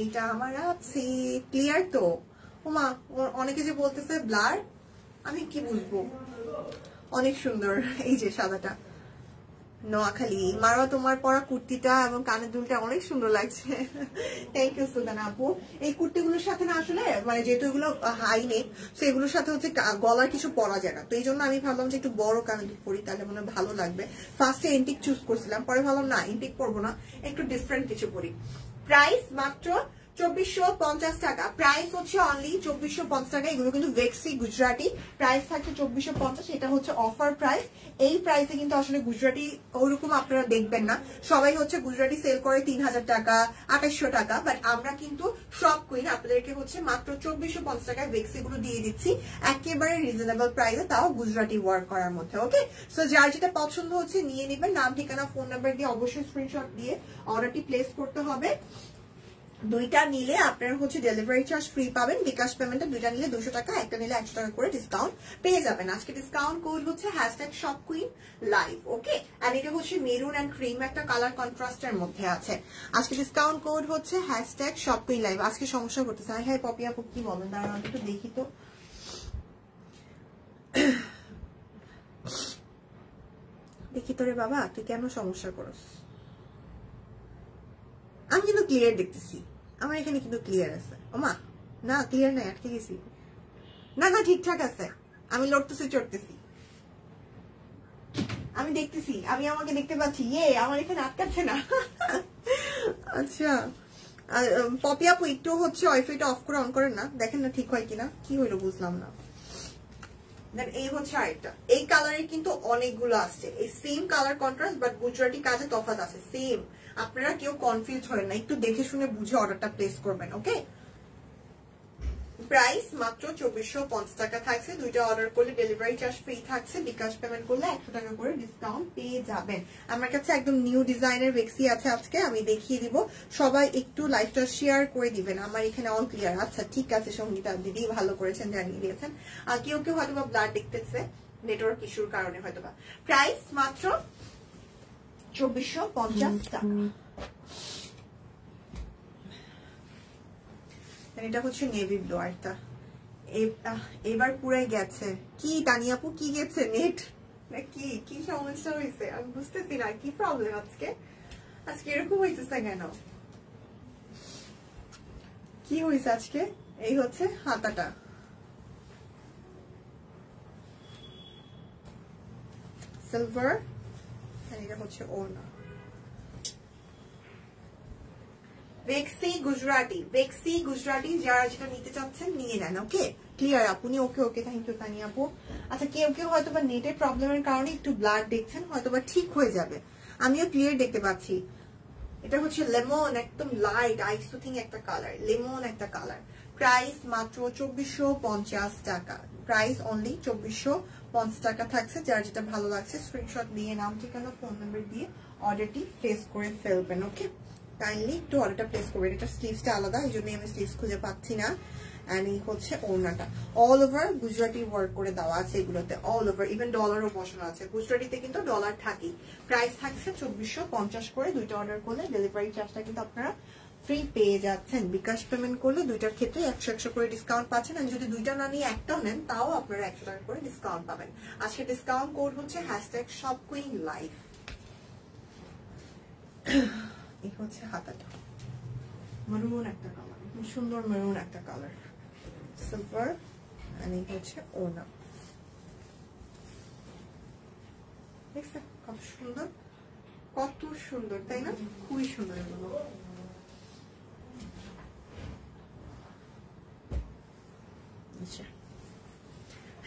এটা আমার আছে ক্লিয়ার তো? ওমা, অনেকে যে বলতেছে ব্লার আমি কি বুঝব? অনেক সুন্দর, এই যে সাদাটা। নোয়াখালী মারো তোমার পরা কুর্তিটা এবং কানের দুলটা অনেক সুন্দর লাগছে। থ্যাংক ইউ সুদান আপু। এই কুর্তিগুলোর সাথে না আসলে মানে যেহেতু এগুলো হাই নেক তো এগুলোর সাথে হচ্ছে গলার কিছু পরা যায় না তো এই জন্য আমি ভাবলাম যে একটু বড় কানের দুল পরি, তাহলে মনে ভালো লাগবে। ফার্স্টে এন্টিক চুজ করছিলাম, পরে ভাবলাম না এন্টিক পরবো না, একটু ডিফারেন্ট কিছু পরি। প্রাইস মাত্র চব্বিশশো পঞ্চাশ টাকা। প্রাইস হচ্ছে অনলি চব্বিশশো পঞ্চাশ টাকা। এগুলো কিন্তু ভেক্সি গুজরাটি প্রাইস থাকছে চব্বিশশো পঞ্চাশ, এটা হচ্ছে অফার প্রাইস এই প্রাইসে কিন্তু আসলে গুজরাটি ওরকম আপনারা দেখবেন না। সবাই হচ্ছে গুজরাটি সেল করে তিন হাজার টাকা, আঠাশশো টাকা বাট আমরা কিন্তু সব কুইন আপনাদেরকে হচ্ছে মাত্র চব্বিশশো পঞ্চাশ টাকায় ভেক্সি গুলো দিয়ে দিচ্ছি। একেবারে রিজনেবল প্রাইসে তাও গুজরাটি ওয়ার্ক করার মধ্যে ওকে সো যার যেটা পছন্দ হচ্ছে নিয়ে নেবেন। নাম, ঠিকানা ফোন নাম্বার দিয়ে অবশ্যই স্ক্রিনশট দিয়ে অর্ডারটি প্লেস করতে হবে। দুইটা নিলে আপনার হচ্ছে ডেলিভারি চার্জ ফ্রি পাবেন। বিকাশ পেমেন্টে দুইটা নিলে দুশো টাকা, একটা নিলে একশো টাকা করে ডিসকাউন্ট পেয়ে যাবেন। আজকে ডিসকাউন্ট কোড হচ্ছে hashtag shop queen live okay আর এটা হচ্ছে মেরুন অ্যান্ড ক্রিম একটা কালার কন্ট্রাস্টের মধ্যে আছে। আজকে ডিসকাউন্ট কোড হচ্ছে হ্যাশট্যাগ শপ কুইন লাইভ আজকে সমস্যা করতেছে হ্যাঁ হ্যাঁ পপি আপু, কি বলেন? দাঁড়ান একটু দেখি তো। [coughs] দেখি তোরে বাবা, তুই কেন সমস্যা করস? আমি কিন্তু ক্লিয়ার দেখতেছি আমার এখানে কিন্তু ক্লিয়ার আছে ওমা না ক্লিয়ার নাই আটকে গেছি না না ঠিকঠাক আছে আমি লড়তেছি চড়তেছি আমি দেখতেছি আমি আমাকে দেখতে পাচ্ছি ইয়ে আমার এখানে আটকাচ্ছে না আচ্ছা পপি আপু একটু হচ্ছে ওয়াইফাইটা অফ করে অন করেন না দেখেন না ঠিক হয় কিনা কি হইল বুঝলাম না এই হচ্ছে আরেকটা এই কালারের কিন্তু অনেকগুলো আসছে এই same colour contrast but Gujarati কাজে তফাৎ আছে সেম আপনারা কেউ কনফিউজ হবেন না, একটু দেখে শুনে বুঝে অর্ডারটা প্লেস করবেন ওকে প্রাইস মাত্র চব্বিশশো পঞ্চাশ টাকা থাকছে, দুইটা অর্ডার করলে ডেলিভারি চার্জ ফ্রি থাকছে, বিকাশ পেমেন্ট করলে একশো টাকা করে ডিসকাউন্ট পেয়ে যাবেন। আমার কাছে একদম নিউ ডিজাইনের ভেক্সি আছে আজকে, আমি দেখিয়ে দিব। সবাই একটু লাইফটা শেয়ার করে দিবেন, আমার এখানে অল ক্লিয়ার আচ্ছা ঠিক আছে, সঙ্গীতা দিদি ভালো করেছেন, জানিয়ে দিয়েছেন। আর কেউ কেউ হয়তো বা ব্লাড দেখতেছে নেটওয়ার্ক ইস্যুর কারণে হয়তো বা প্রাইস মাত্র চব্বিশশো পঞ্চাশ টাকা। এটা হচ্ছে নেভি ব্লু আরটা এবার পুরাই গেছে। কি তানিয়াপু কি গেছে নেট? না কি কি সমস্যা হয়েছে আমি বুঝতেছি না কি প্রবলেম আজকে? আজকে এরকম হইতেছে কেন? কি হয়েছে আজকে? এই হচ্ছে হাতাটা। সিলভার এটা হচ্ছে ওড়না। ভেক্সি গুজরাটি ভেক্সি গুজরাটি যারা যেটা নিতে চাচ্ছেন, নিয়ে নেন ওকে ক্লিয়ার আপনি okay okay thank you Tani আপু। আচ্ছা কেউ কেউ হয়তো বা নেটের প্রবলেমের কারণে একটু ব্লাড দেখছেন হয়তো বা ঠিক হয়ে যাবে। আমিও ক্লিয়ার দেখতে পাচ্ছি। এটা হচ্ছে লেমন একদম লাইট আইসুথিং একটা কালার লেমন একটা কালার প্রাইস মাত্র চব্বিশশো টাকা। প্রাইস অনলি চব্বিশশো পঞ্চাশ টাকা থাকছে, যার যেটা ভালো লাগছে স্ক্রিনশট দিয়ে নাম ঠিকানা ফোন নাম্বার দিয়ে অর্ডারটি প্লেস করে ফেলবেন ওকে কাইন্ডলি একটু অর্ডারটা প্লেস করবেন, এটা স্লিভসটা আলাদা, এই জন্যই আমি স্লিভস খুঁজে পাচ্ছি না। অ্যান্ড এই হচ্ছে ওড়নাটা। অল ওভার গুজরাটি ওয়ার্ক করে দেওয়া আছে এগুলোতে অল ওভার ইভেন ডলারও বসানো আছে। গুজরাটিতে কিন্তু ডলার থাকেই। প্রাইস থাকছে চব্বিশশো পঞ্চাশ করে, দুইটা অর্ডার করলে ডেলিভারি চার্জটা কিন্তু আপনারা ফ্রি পেয়ে যাচ্ছেন। বিকাশ পেমেন্ট করলে দুইটার ক্ষেত্রে একশো একশো করে ডিসকাউন্ট পাচ্ছেন। আর যদি দুইটা না নিয়ে একটাও নেন, তাও আপনারা একশো টাকা করে ডিসকাউন্ট পাবেন। আজকে ডিসকাউন্ট কোড হচ্ছে হ্যাশট্যাগ সব কুইন লাইফ এই হচ্ছে হাতাটা। মেরুন একটা কালার সুন্দর মেরুন একটা কালার সিলভার আর এই হচ্ছে ওনা দেখছেন কত সুন্দর? কত সুন্দর, তাই না? খুবই সুন্দর এগুলো।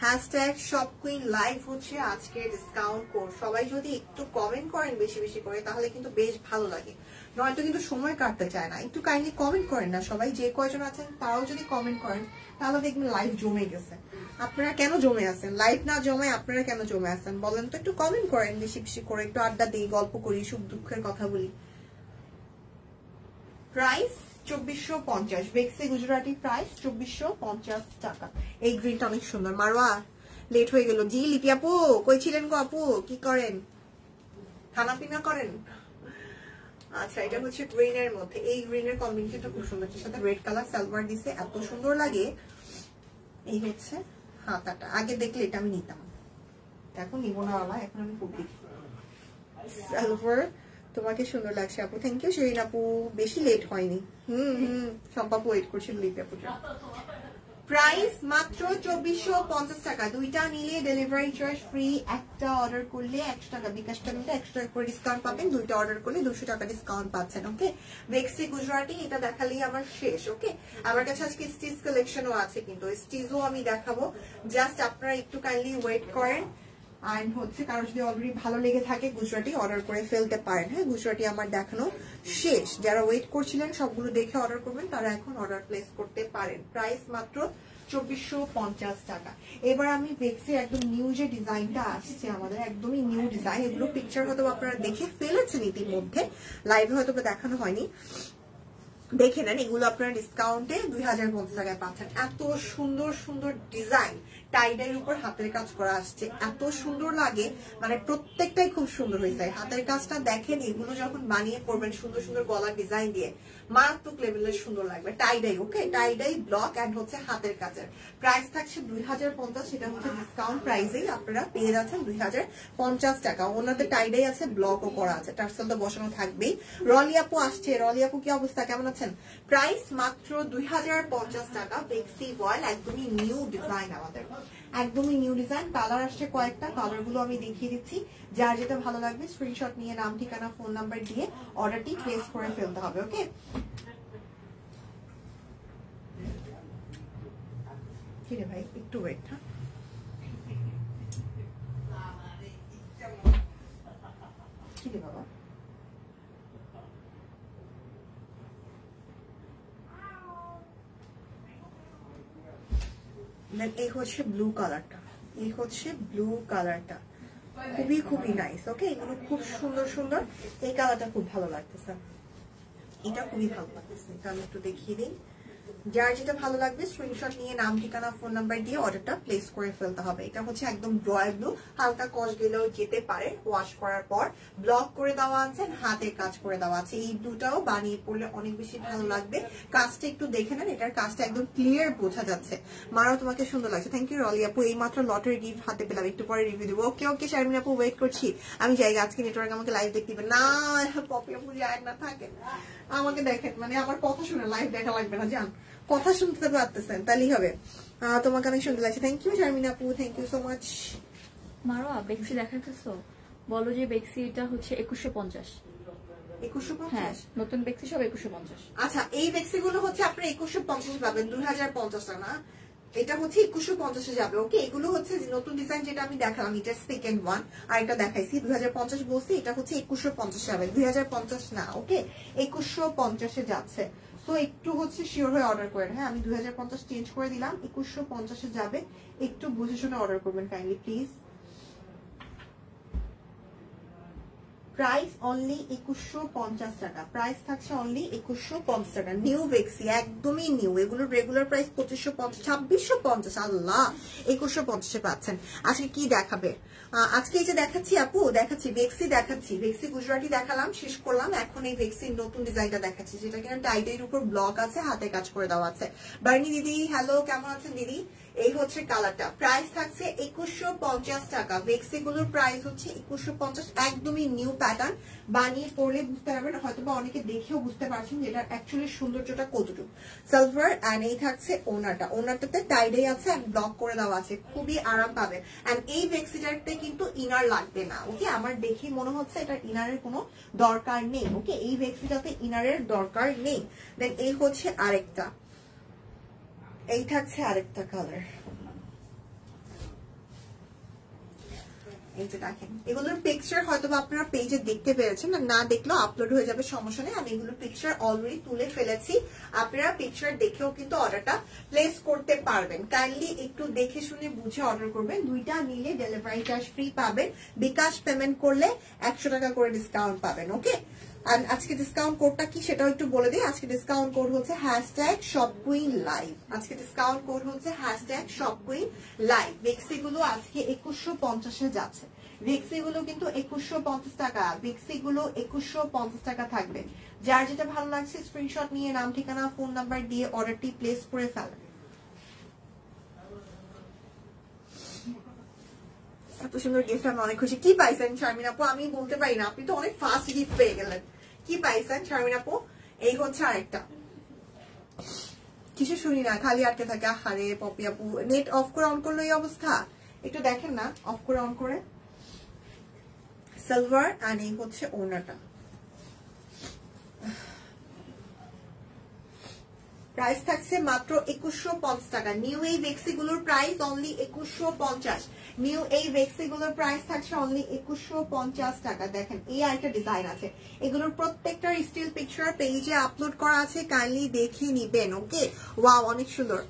হ্যাশট্যাগ শপ কুইন লাইভ হচ্ছে ডিসকাউন্ট কোড সবাই যদি একটু কমেন্ট করেন বেশি বেশি করে, তাহলে কিন্তু বেশ ভালো লাগে। নয়তো কিন্তু সময় কাটতে চায় না। একটু কাইন্ডলি কমেন্ট করেন না সবাই, যে কয়জন আছেন তারাও যদি কমেন্ট করেন, তাহলে দেখবেন লাইভ জমে গেছে। আপনারা কেন জমে আছেন? লাইভ না জমে আপনারা কেন জমে আছেন? বলেন তো, একটু কমেন্ট করেন বেশি বেশি করে, একটু আড্ডা দিই, গল্প করি, সুখ দুঃখের কথা বলি। প্রাইস চব্বিশশো পঞ্চাশ। বেক্সি গুজরাটি প্রাইস চব্বিশশো পঞ্চাশ টাকা। এই গ্রিনটা অনেক সুন্দর। মারোয়া লেট হয়ে গেল। জি, লিপি আপু, কই ছিলেন গো আপু? কি করেন? খানা পিনা করেন? আচ্ছা এটা হচ্ছে গ্রিনের মধ্যে। এই গ্রিনের কম্বিনেশনটা খুব সুন্দর। সাথে রেড কালার সালোয়ার দিছে। এত সুন্দর লাগে। এই হচ্ছে হাতাটা। আগে দেখলে এটা আমি নিতাম। এখন নিব না এখন আমি কুর্তি সালভার তোমাকে সুন্দর লাগছে আপু। থ্যাংক ইউ শিরিন আপু বেশি লেট হয়নি। হুম হুম সম্পাপু ওয়েট করছিল লিপি আপুর প্রাইস মাত্র চব্বিশশো পঞ্চাশ টাকা। দুইটা নিলে ডেলিভারি চার্জ ফ্রি একটা অর্ডার করলে একশো টাকা। বিকাশ পেমেন্টে একশো টাকা করে ডিসকাউন্ট পাবেন। দুইটা অর্ডার করলে দুশো টাকা ডিসকাউন্ট পাচ্ছেন ওকে বেক্সি গুজরাটি এটা দেখালেই আমার শেষ ওকে আমার কাছে আজকে স্টিচ কালেকশনও আছে কিন্তু। স্টিচও আমি দেখাবো। জাস্ট আপনারা একটু কাইন্ডলি ওয়েট করেন। অ্যান্ড হচ্ছে কারও যদি অলরেডি ভালো লেগে থাকে গুজরাটি অর্ডার করে ফেলতে পারেন। হ্যাঁ গুজরাটি আমার দেখানো শেষ। যারা ওয়েট করছিলেন, সবগুলো দেখে অর্ডার করবেন, তারা এখন অর্ডার প্লেস করতে পারেন। প্রাইস মাত্র চব্বিশশো পঞ্চাশ টাকা। এবার আমি দেখছি একদম নিউ যে ডিজাইনটা আসছে আমাদের, একদমই নিউ ডিজাইন এগুলো পিকচার হয়তো আপনারা দেখে ফেলেছেন ইতিমধ্যে। লাইভে হয়তো দেখানো হয়নি। দেখে নেন, এগুলো আপনারা ডিসকাউন্টে দুই হাজার পঞ্চাশ টাকায় পাচ্ছেন। এত সুন্দর সুন্দর ডিজাইন টাইডাইয়ের উপর হাতের কাজ করা আসছে। এত সুন্দর লাগে মানে প্রত্যেকটাই খুব সুন্দর হয়ে যায়। হাতের কাজটা দেখেন, এগুলো যখন বানিয়ে করবেন, সুন্দর সুন্দর গলার ডিজাইন দিয়ে, মারাত্মক লেভেলের সুন্দর লাগবে। Tie dye okay tie dye block and হচ্ছে হাতের কাজের। প্রাইস থাকছে দুই হাজার পঞ্চাশ সেটা হচ্ছে ডিসকাউন্ট প্রাইসেই আপনারা পেয়ে যাচ্ছেন দুই হাজার পঞ্চাশ টাকা। ওনাদের টাইডাই আছে ব্লকও করা আছে টার্সেল তো বসানো থাকবেই। রলি আপু আসছে, রলি আপু কি অবস্থা? কেমন আছেন? প্রাইস মাত্র দুই হাজার পঞ্চাশ টাকা বেক্সি বয়েল একদমই নিউ ডিজাইন আমাদের। একদমই নিউ ডিজাইন কালার আসছে কয়েকটা কালারগুলো আমি দেখিয়ে দিচ্ছি। যার যেটা ভালো লাগবে স্ক্রিনশট নিয়ে, নাম, ঠিকানা ফোন নাম্বার দিয়ে অর্ডারটি প্লেস করে ফেলতে হবে ওকে ভাই, একটু ওয়েট হ্যাঁ? বাবা? দেন এই হচ্ছে ব্লু কালারটা এই হচ্ছে ব্লু কালারটা খুবই খুবই নাইস ওকে এগুলো খুব সুন্দর সুন্দর। এই কালারটা খুব ভালো লাগতেছে। এটা খুবই ভালো লাগতেছে। এটা আমি একটু দেখিয়ে দিই। যার যেটা ভালো লাগবে স্ক্রিনশট নিয়ে নাম, ঠিকানা ফোন নাম্বার দিয়ে অর্ডারটা প্লেস করে ফেলতে হবে। এটা হচ্ছে একদম ড্রয় ব্লু হালকা কষ গেলেও যেতে পারে ওয়াশ করার পর। ব্লক করে দেওয়া আছে হাতের কাজ করে দেওয়া আছে। এই ব্লুটাও বানিয়ে পড়লে অনেক বেশি ভালো লাগবে। কাজটা একটু দেখে নেন, এটার কাজটা একদম ক্লিয়ার বোঝা যাচ্ছে। মারাও তোমাকে সুন্দর লাগছে। থ্যাংক ইউ রলি আপু। এই মাত্র লটারি গিফট হাতে পেলাম। একটু পরে রিভিউ দেবো। ওকে ওকে শারমিন আপু ওয়েট করছি। আমি যাই, আজকে নেটওয়ার্ক আমাকে লাইভ দেখতে দিবে। না, পপি আপু যায় না, থাকে আমাকে দেখেন মানে আমার কথা শুনে লাইভ দেখা লাগবে না জান কথা শুনতে পারতেছেন তাহলেই হবে। তোমাকে অনেক সুন্দর লাগছে। থ্যাংক ইউ শারমিন আপু thank you so much Marwa বেক্সি দেখাতেছো বলো যে বেক্সি এটা হচ্ছে একুশশো পঞ্চাশ। একুশশো হ্যাঁ পঞ্চাশ নতুন বেক্সি সব একুশশো পঞ্চাশ। আচ্ছা এই ভ্যাকসিনগুলো হচ্ছে একুশশো পঞ্চাশ পাবেন দুই হাজার পঞ্চাশ টাকা এটা হচ্ছে একুশশো পঞ্চাশে যাবে ওকে এগুলো হচ্ছে নতুন ডিজাইন যেটা আমি দেখালাম এটা সেকেন্ড ওয়ান আর এটা দেখাইছি দুই হাজার পঞ্চাশ বলছি এটা হচ্ছে একুশশো পঞ্চাশ যাবে দুই হাজার পঞ্চাশ না ওকে একুশশো পঞ্চাশে যাচ্ছে। সো একটু হচ্ছে শিওর হয়ে অর্ডার করেন হ্যাঁ আমি দুই হাজার পঞ্চাশ চেঞ্জ করে দিলাম। একুশশো পঞ্চাশে যাবে। একটু বুঝে শুনে অর্ডার করবেন কাইন্ডলি প্লিজ প্রাইস অনলি একুশশো পঞ্চাশ টাকা। প্রাইস থাকছে অনলি একুশশো পঞ্চাশ টাকা। নিউ একদমই নিউ রেগুলার প্রাইস পঁচিশশো ছাব্বিশশো পঞ্চাশ। আল্লাহ! একুশশো পঞ্চাশে পাচ্ছেন। আজকে কি দেখাবে? আজকে এই যে দেখাচ্ছি আপু, দেখাচ্ছি ভেক্সি দেখাচ্ছি। ভেক্সি গুজরাটি দেখালাম, শেষ করলাম। এখন এই ভেক্সির নতুন ডিজাইনটা দেখাচ্ছি, যেটা কিনা টাইটের উপর ব্লক আছে, হাতে কাজ করে দেওয়া আছে। বার্নি দিদি হ্যালো কেমন আছেন দিদি? এই হচ্ছে কালারটা। প্রাইস থাকছে একুশশো পঞ্চাশ টাকা। বেক্সি গুলোর প্রাইস হচ্ছে একুশশো পঞ্চাশ, একদমই নিউ প্যাটার্ন বানিয়ে পড়লে বুঝতে পারবেন হয়তো বা অনেকে দেখেও বুঝতে পারছেন যে এটার অ্যাকচুয়ালি সৌন্দর্যটা কতটুকু। সিলভার অ্যান্ড এই থাকছে ওনারটা ওনারটাতে টাইডে আছে অ্যান্ড ব্লক করে দেওয়া আছে। খুবই আরাম পাবে। অ্যান্ড এই বেক্সিটারতে কিন্তু ইনার লাগবে না ওকে আমার দেখে মনে হচ্ছে এটার ইনারের কোনো দরকার নেই ওকে এই বেক্সিটাতে ইনারের দরকার নেই। দেন এই হচ্ছে আরেকটা। এই থাকছে আরেকটা কালার এগুলোর পিকচার হয়তো আপনারা পেজে দেখতে পেরেছেন না দেখলেও আপলোড হয়ে যাবে, সমস্যা নেই। আমি এগুলোর পিকচার অলরেডি তুলে ফেলেছি। আপনারা পিকচার দেখেও কিন্তু অর্ডারটা প্লেস করতে পারবেন। কাইন্ডলি একটু দেখে শুনে বুঝে অর্ডার করবেন। দুইটা নিলে ডেলিভারি চার্জ ফ্রি পাবেন। বিকাশ পেমেন্ট করলে একশো টাকা করে ডিসকাউন্ট পাবেন ওকে আজকে ডিসকাউন্ট কোডটা কি সেটাও একটু বলে দিই। আজকে ডিসকাউন্ট কোড হচ্ছে হ্যাশট্যাগ শপকুইন লাইভ আজকে ডিসকাউন্ট কোড হচ্ছে হ্যাশট্যাগ শপকুইন লাইভ ভেক্সি গুলো আজকে একুশশো পঞ্চাশে যাচ্ছে। ভেক্সি গুলো কিন্তু একুশশো পঞ্চাশ টাকা। ভেক্সি গুলো একুশশো পঞ্চাশ টাকা থাকবে। যার যেটা ভালো লাগছে স্ক্রিনশট নিয়ে নাম, ঠিকানা ফোন নাম্বার দিয়ে অর্ডারটি প্লেস করে ফেলেন এত সুন্দর গিফট আমি অনেক খুশি। কি পাইছেন শারমিন আপু? আমি বলতে পারি না। আপনি তো অনেক ফাস্ট গিফট পেয়ে গেলেন। কি পাইছেন শারমিন আপু? এই হচ্ছে আরেকটা। কিছু শুনি না, খালি আটকে থাকে। আহারে, পপি আপু নেট অফ করে অন করল এই অবস্থা। একটু দেখেন না অফ করে অন করে। সিলভার আর এই হচ্ছে ওনাটা প্রাইস থাকছে মাত্র একুশশো টাকা। নিউ এই ভেক্সি গুলোর প্রাইস অনলি একুশশো পঞ্চাশ। নিউ এই ভেক্সি গুলোর প্রাইস থাকছে অনলি একুশশো পঞ্চাশ টাকা। দেখেন, এই আরেকটা ডিজাইন আছে। এগুলোর প্রত্যেকটার স্টিল পিকচার পেজে আপলোড করা আছে কাইন্ডলি দেখে নিবেন ওকে ওয়া অনেক সুন্দর।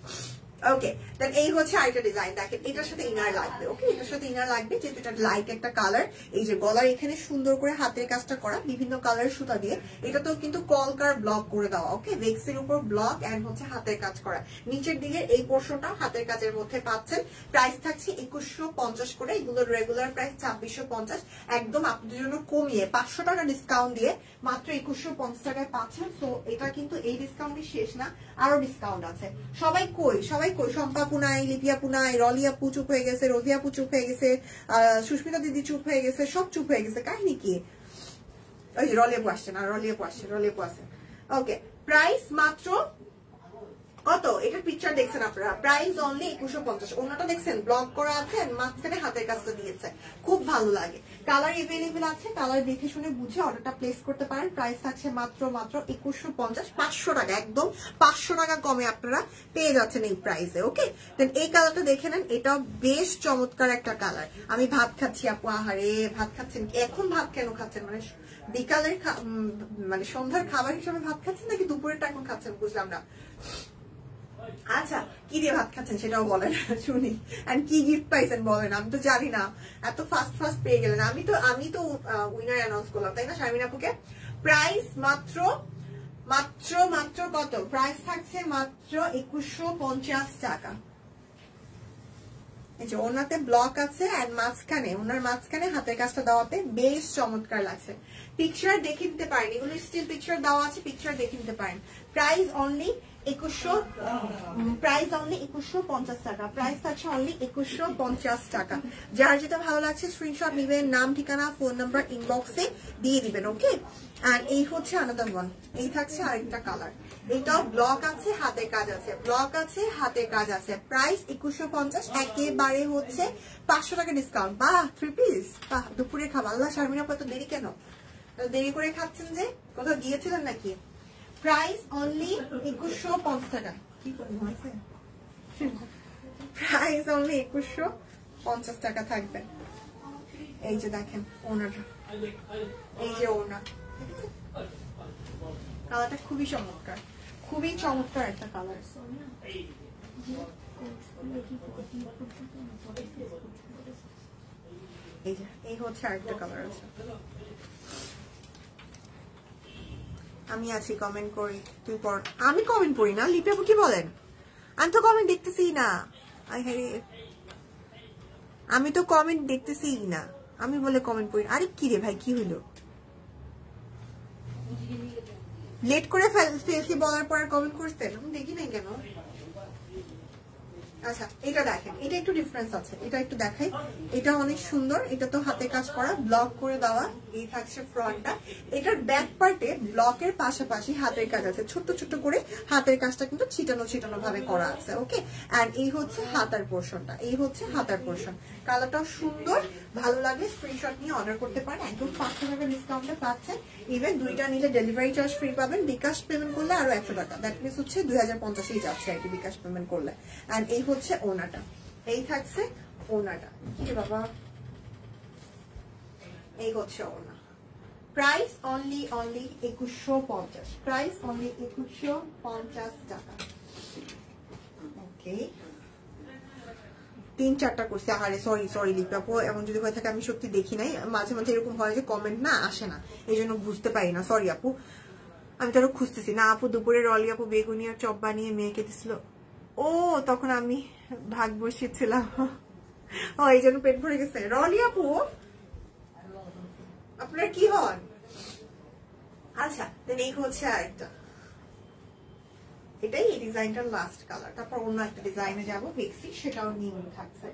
নিচের দিকে এই পোর্শনটা হাতের কাজের মধ্যে পাচ্ছেন। প্রাইস থাকছে একুশশো পঞ্চাশ করে এগুলোর রেগুলার প্রাইস ছাব্বিশশো পঞ্চাশ। একদম আপনাদের জন্য কমিয়ে, পাঁচশো টাকা ডিসকাউন্ট দিয়ে মাত্র একুশশো পঞ্চাশ টাকায় পাচ্ছেন। তো এটা কিন্তু এই ডিসকাউন্টই শেষ না, আরও ডিসকাউন্ট আছে। সবাই কই? সবাই কই? শঙ্কা পুনায় লিপিয়া পুনায় রলিয়া পু চুপ হয়ে গেছে রোজিয়া পু চুপ হয়ে গেছে আহ, সুস্মিতা দিদি চুপ হয়ে গেছে সব চুপ হয়ে গেছে। কাহিনী কি? ওই রলিয়াপু আসছে না রলিয়াপু আসছে রলিয়াপু আসছে। ওকে প্রাইস মাত্র কত? এটার পিকচার দেখছেন আপনারা? প্রাইস অনলি একুশো পঞ্চাশ। অন্যটা দেখছেন ব্লক করা আছে, মাঝখানে হাতের কাজটা দিয়েছে। খুব ভালো লাগে। কালার এভেলেবেল আছে কালার দেখে শুনে বুঝে অর্ডারটা প্লেস করতে পারেন। প্রাইস আছে মাত্র মাত্র একুশশো পঞ্চাশ, পাঁচশো টাকা, একদম পাঁচশো টাকা কমে আপনারা পেয়ে যাচ্ছেন এই প্রাইসে ওকে দেন এই কালারটা দেখে নেন, এটাও বেশ চমৎকার একটা কালার আমি ভাত খাচ্ছি, আপু, আহারে, ভাত খাচ্ছেন এখন ভাত কেন খাচ্ছেন? মানে বিকালের মানে সন্ধ্যার খাবার হিসাবে ভাত খাচ্ছেন নাকি দুপুরেরটা এখন খাচ্ছেন? বুঝলাম না। আচ্ছা কি দিয়ে ভাত খাচ্ছেন সেটাও বলেন, শুনি। কি গিফট পাইছেন বলেন, আমি তো জানি না। এত ফাস্ট ফাস্ট পেয়ে গেলেন। আমি তো আমি তো উইনার অ্যানাউন্স করলাম, তাই না, শারমিন আপুকে? প্রাইস মাত্র মাত্র মাত্র কত? প্রাইস থাকছে মাত্র একুশশো পঞ্চাশ টাকা। এই ওনাতে ব্লক আছে এন্ড মাঝখানে, ওনার মাঝখানে হাতের কাজটা দেওয়াতে বেশ চমৎকার লাগছে। পিকচার দেখে নিতে পারেন, এগুলো স্টিল পিকচার দেওয়া আছে পিকচার দেখে নিতে পারেন। প্রাইস অনলি একুশশো প্রাইস অনলি একুশশো পঞ্চাশ টাকা। প্রাইস থাকছে অনলি একুশশো পঞ্চাশ টাকা। যার যেটা ভালো লাগছে নাম, ঠিকানা ফোন নাম্বার ইনবক্সে দিয়ে দিবেন ওকে এই হচ্ছে ওয়ান এই থাকছে আরেকটা কালার এটাও ব্লক আছে, হাতে কাজ আছে। ব্লক আছে, হাতে কাজ আছে। প্রাইস একুশশো পঞ্চাশ, একেবারে হচ্ছে পাঁচশো টাকা ডিসকাউন্ট থ্রি পিস বাহ, দুপুরে খাব আল্লাহ শারমিনা দেরি কেন? দেরি করে খাচ্ছেন যে? কোথাও গিয়েছিলেন নাকি? প্রাইস অনলি একুশশো পঞ্চাশ টাকা। প্রাইস অনলি একুশশো পঞ্চাশ টাকা থাকবে। এই যে দেখেন ওনারটা এই যে ওনার কালারটা খুবই চমৎকার। খুবই চমৎকার একটা কালার এই যে, এই হচ্ছে আরেকটা কালার আছে। আমি আছি কমেন্ট করি। তুই পড়, আমি কমেন্ট পড়ি না, লিপি কি বলেন? আমি তো কমেন্ট দেখতেছি না। আমি তো কমেন্ট দেখতেছি না। আমি বলে কমেন্ট পড়ি। আরে কি রে ভাই, কি হলো লেট করে ফেল- ফেলছি, বলার পর কমেন্ট করতেন দেখি নাই কেন? আচ্ছা এটা দেখেন, এটা একটু ডিফারেন্স আছে, এটা একটু দেখাই। এটা অনেক সুন্দর, এটা তো হাতে কাজ করা ব্লক করে দেওয়া, এই থাকছে ফ্রন্টটা এটার ব্যাক পার্টে ব্লকের পাশাপাশি হাতের কাজ আছে, ছোট্ট ছোট্ট করে হাতের কাজটা কিন্তু ছিটানো ছিটানো ভাবে করা আছে ওকে আর এই হচ্ছে হাতার পোর্শনটা এই হচ্ছে হাতার পোর্শন কালারটাও সুন্দর ভালো লাগলে স্ক্রিনশট নিয়ে অর্ডার করতে পারেন। একদম পাঁচশো টাকা ডিসকাউন্টে পাচ্ছেন। ইভেন দুইটা নিলে ডেলিভারি চার্জ ফ্রি পাবেন। বিকাশ পেমেন্ট করলে আরও একশো টাকা। দ্যাট মিনস হচ্ছে দুই হাজার পঞ্চাশেই যাচ্ছে আর কি বিকাশ পেমেন্ট করলে। অ্যান্ড এই হচ্ছে ওনাটা এই থাকছে ওনাটা কি বাবা? এই হচ্ছে ওনা প্রাইস অনলি অনলি একুশশো পঞ্চাশ। প্রাইস অনলি একুশশো পঞ্চাশ টাকা। ওকে তিন চারটা করছে আরে সরি সরি লিপাপো এমন যদি হয়ে থাকে আমি সত্যি দেখি নাই। মাঝে মাঝে এরকম হয় যে কমেন্ট না আসে না এই জন্য বুঝতে পারি না সরি আপু। আমি তো খুঁজতেছি। না আপু, দুপুরে রলি আপু বেগুনি আর চপ বানিয়ে মেয়েকে দিছিল ও, তখন আমি ভাগ বসিয়েছিলাম। ও এই জন্য পেট ভরে গেছে। রলি আপু! আপনার কি হন? আচ্ছা এই হচ্ছে আরেকটা। এটাই, এই ডিজাইনটার লাস্ট কালার তারপর অন্য একটা ডিজাইনে যাব, দেখছি, সেটাও নিউ থাকছে।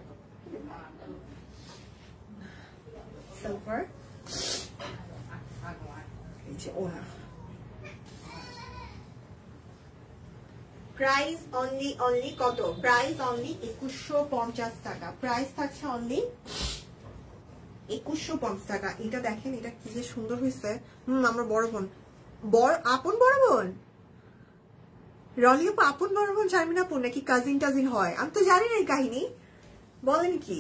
সিলভার ওনা প্রাইস অনলি অনলি কত? প্রাইস অনলি একুশশো পঞ্চাশ টাকা। প্রাইস থাকছে অনলি একুশশো পঞ্চাশ টাকা। এটা দেখেন, এটা কি যে সুন্দর হয়েছে। হম, আমার বড় বোন। বড়, আপন বড় বোন? রলিও আপন বড় বোন শারমিন আপন নাকি কাজিন টাজিন হয়? আমি তো জানি না এই কাহিনী। বলেন কি?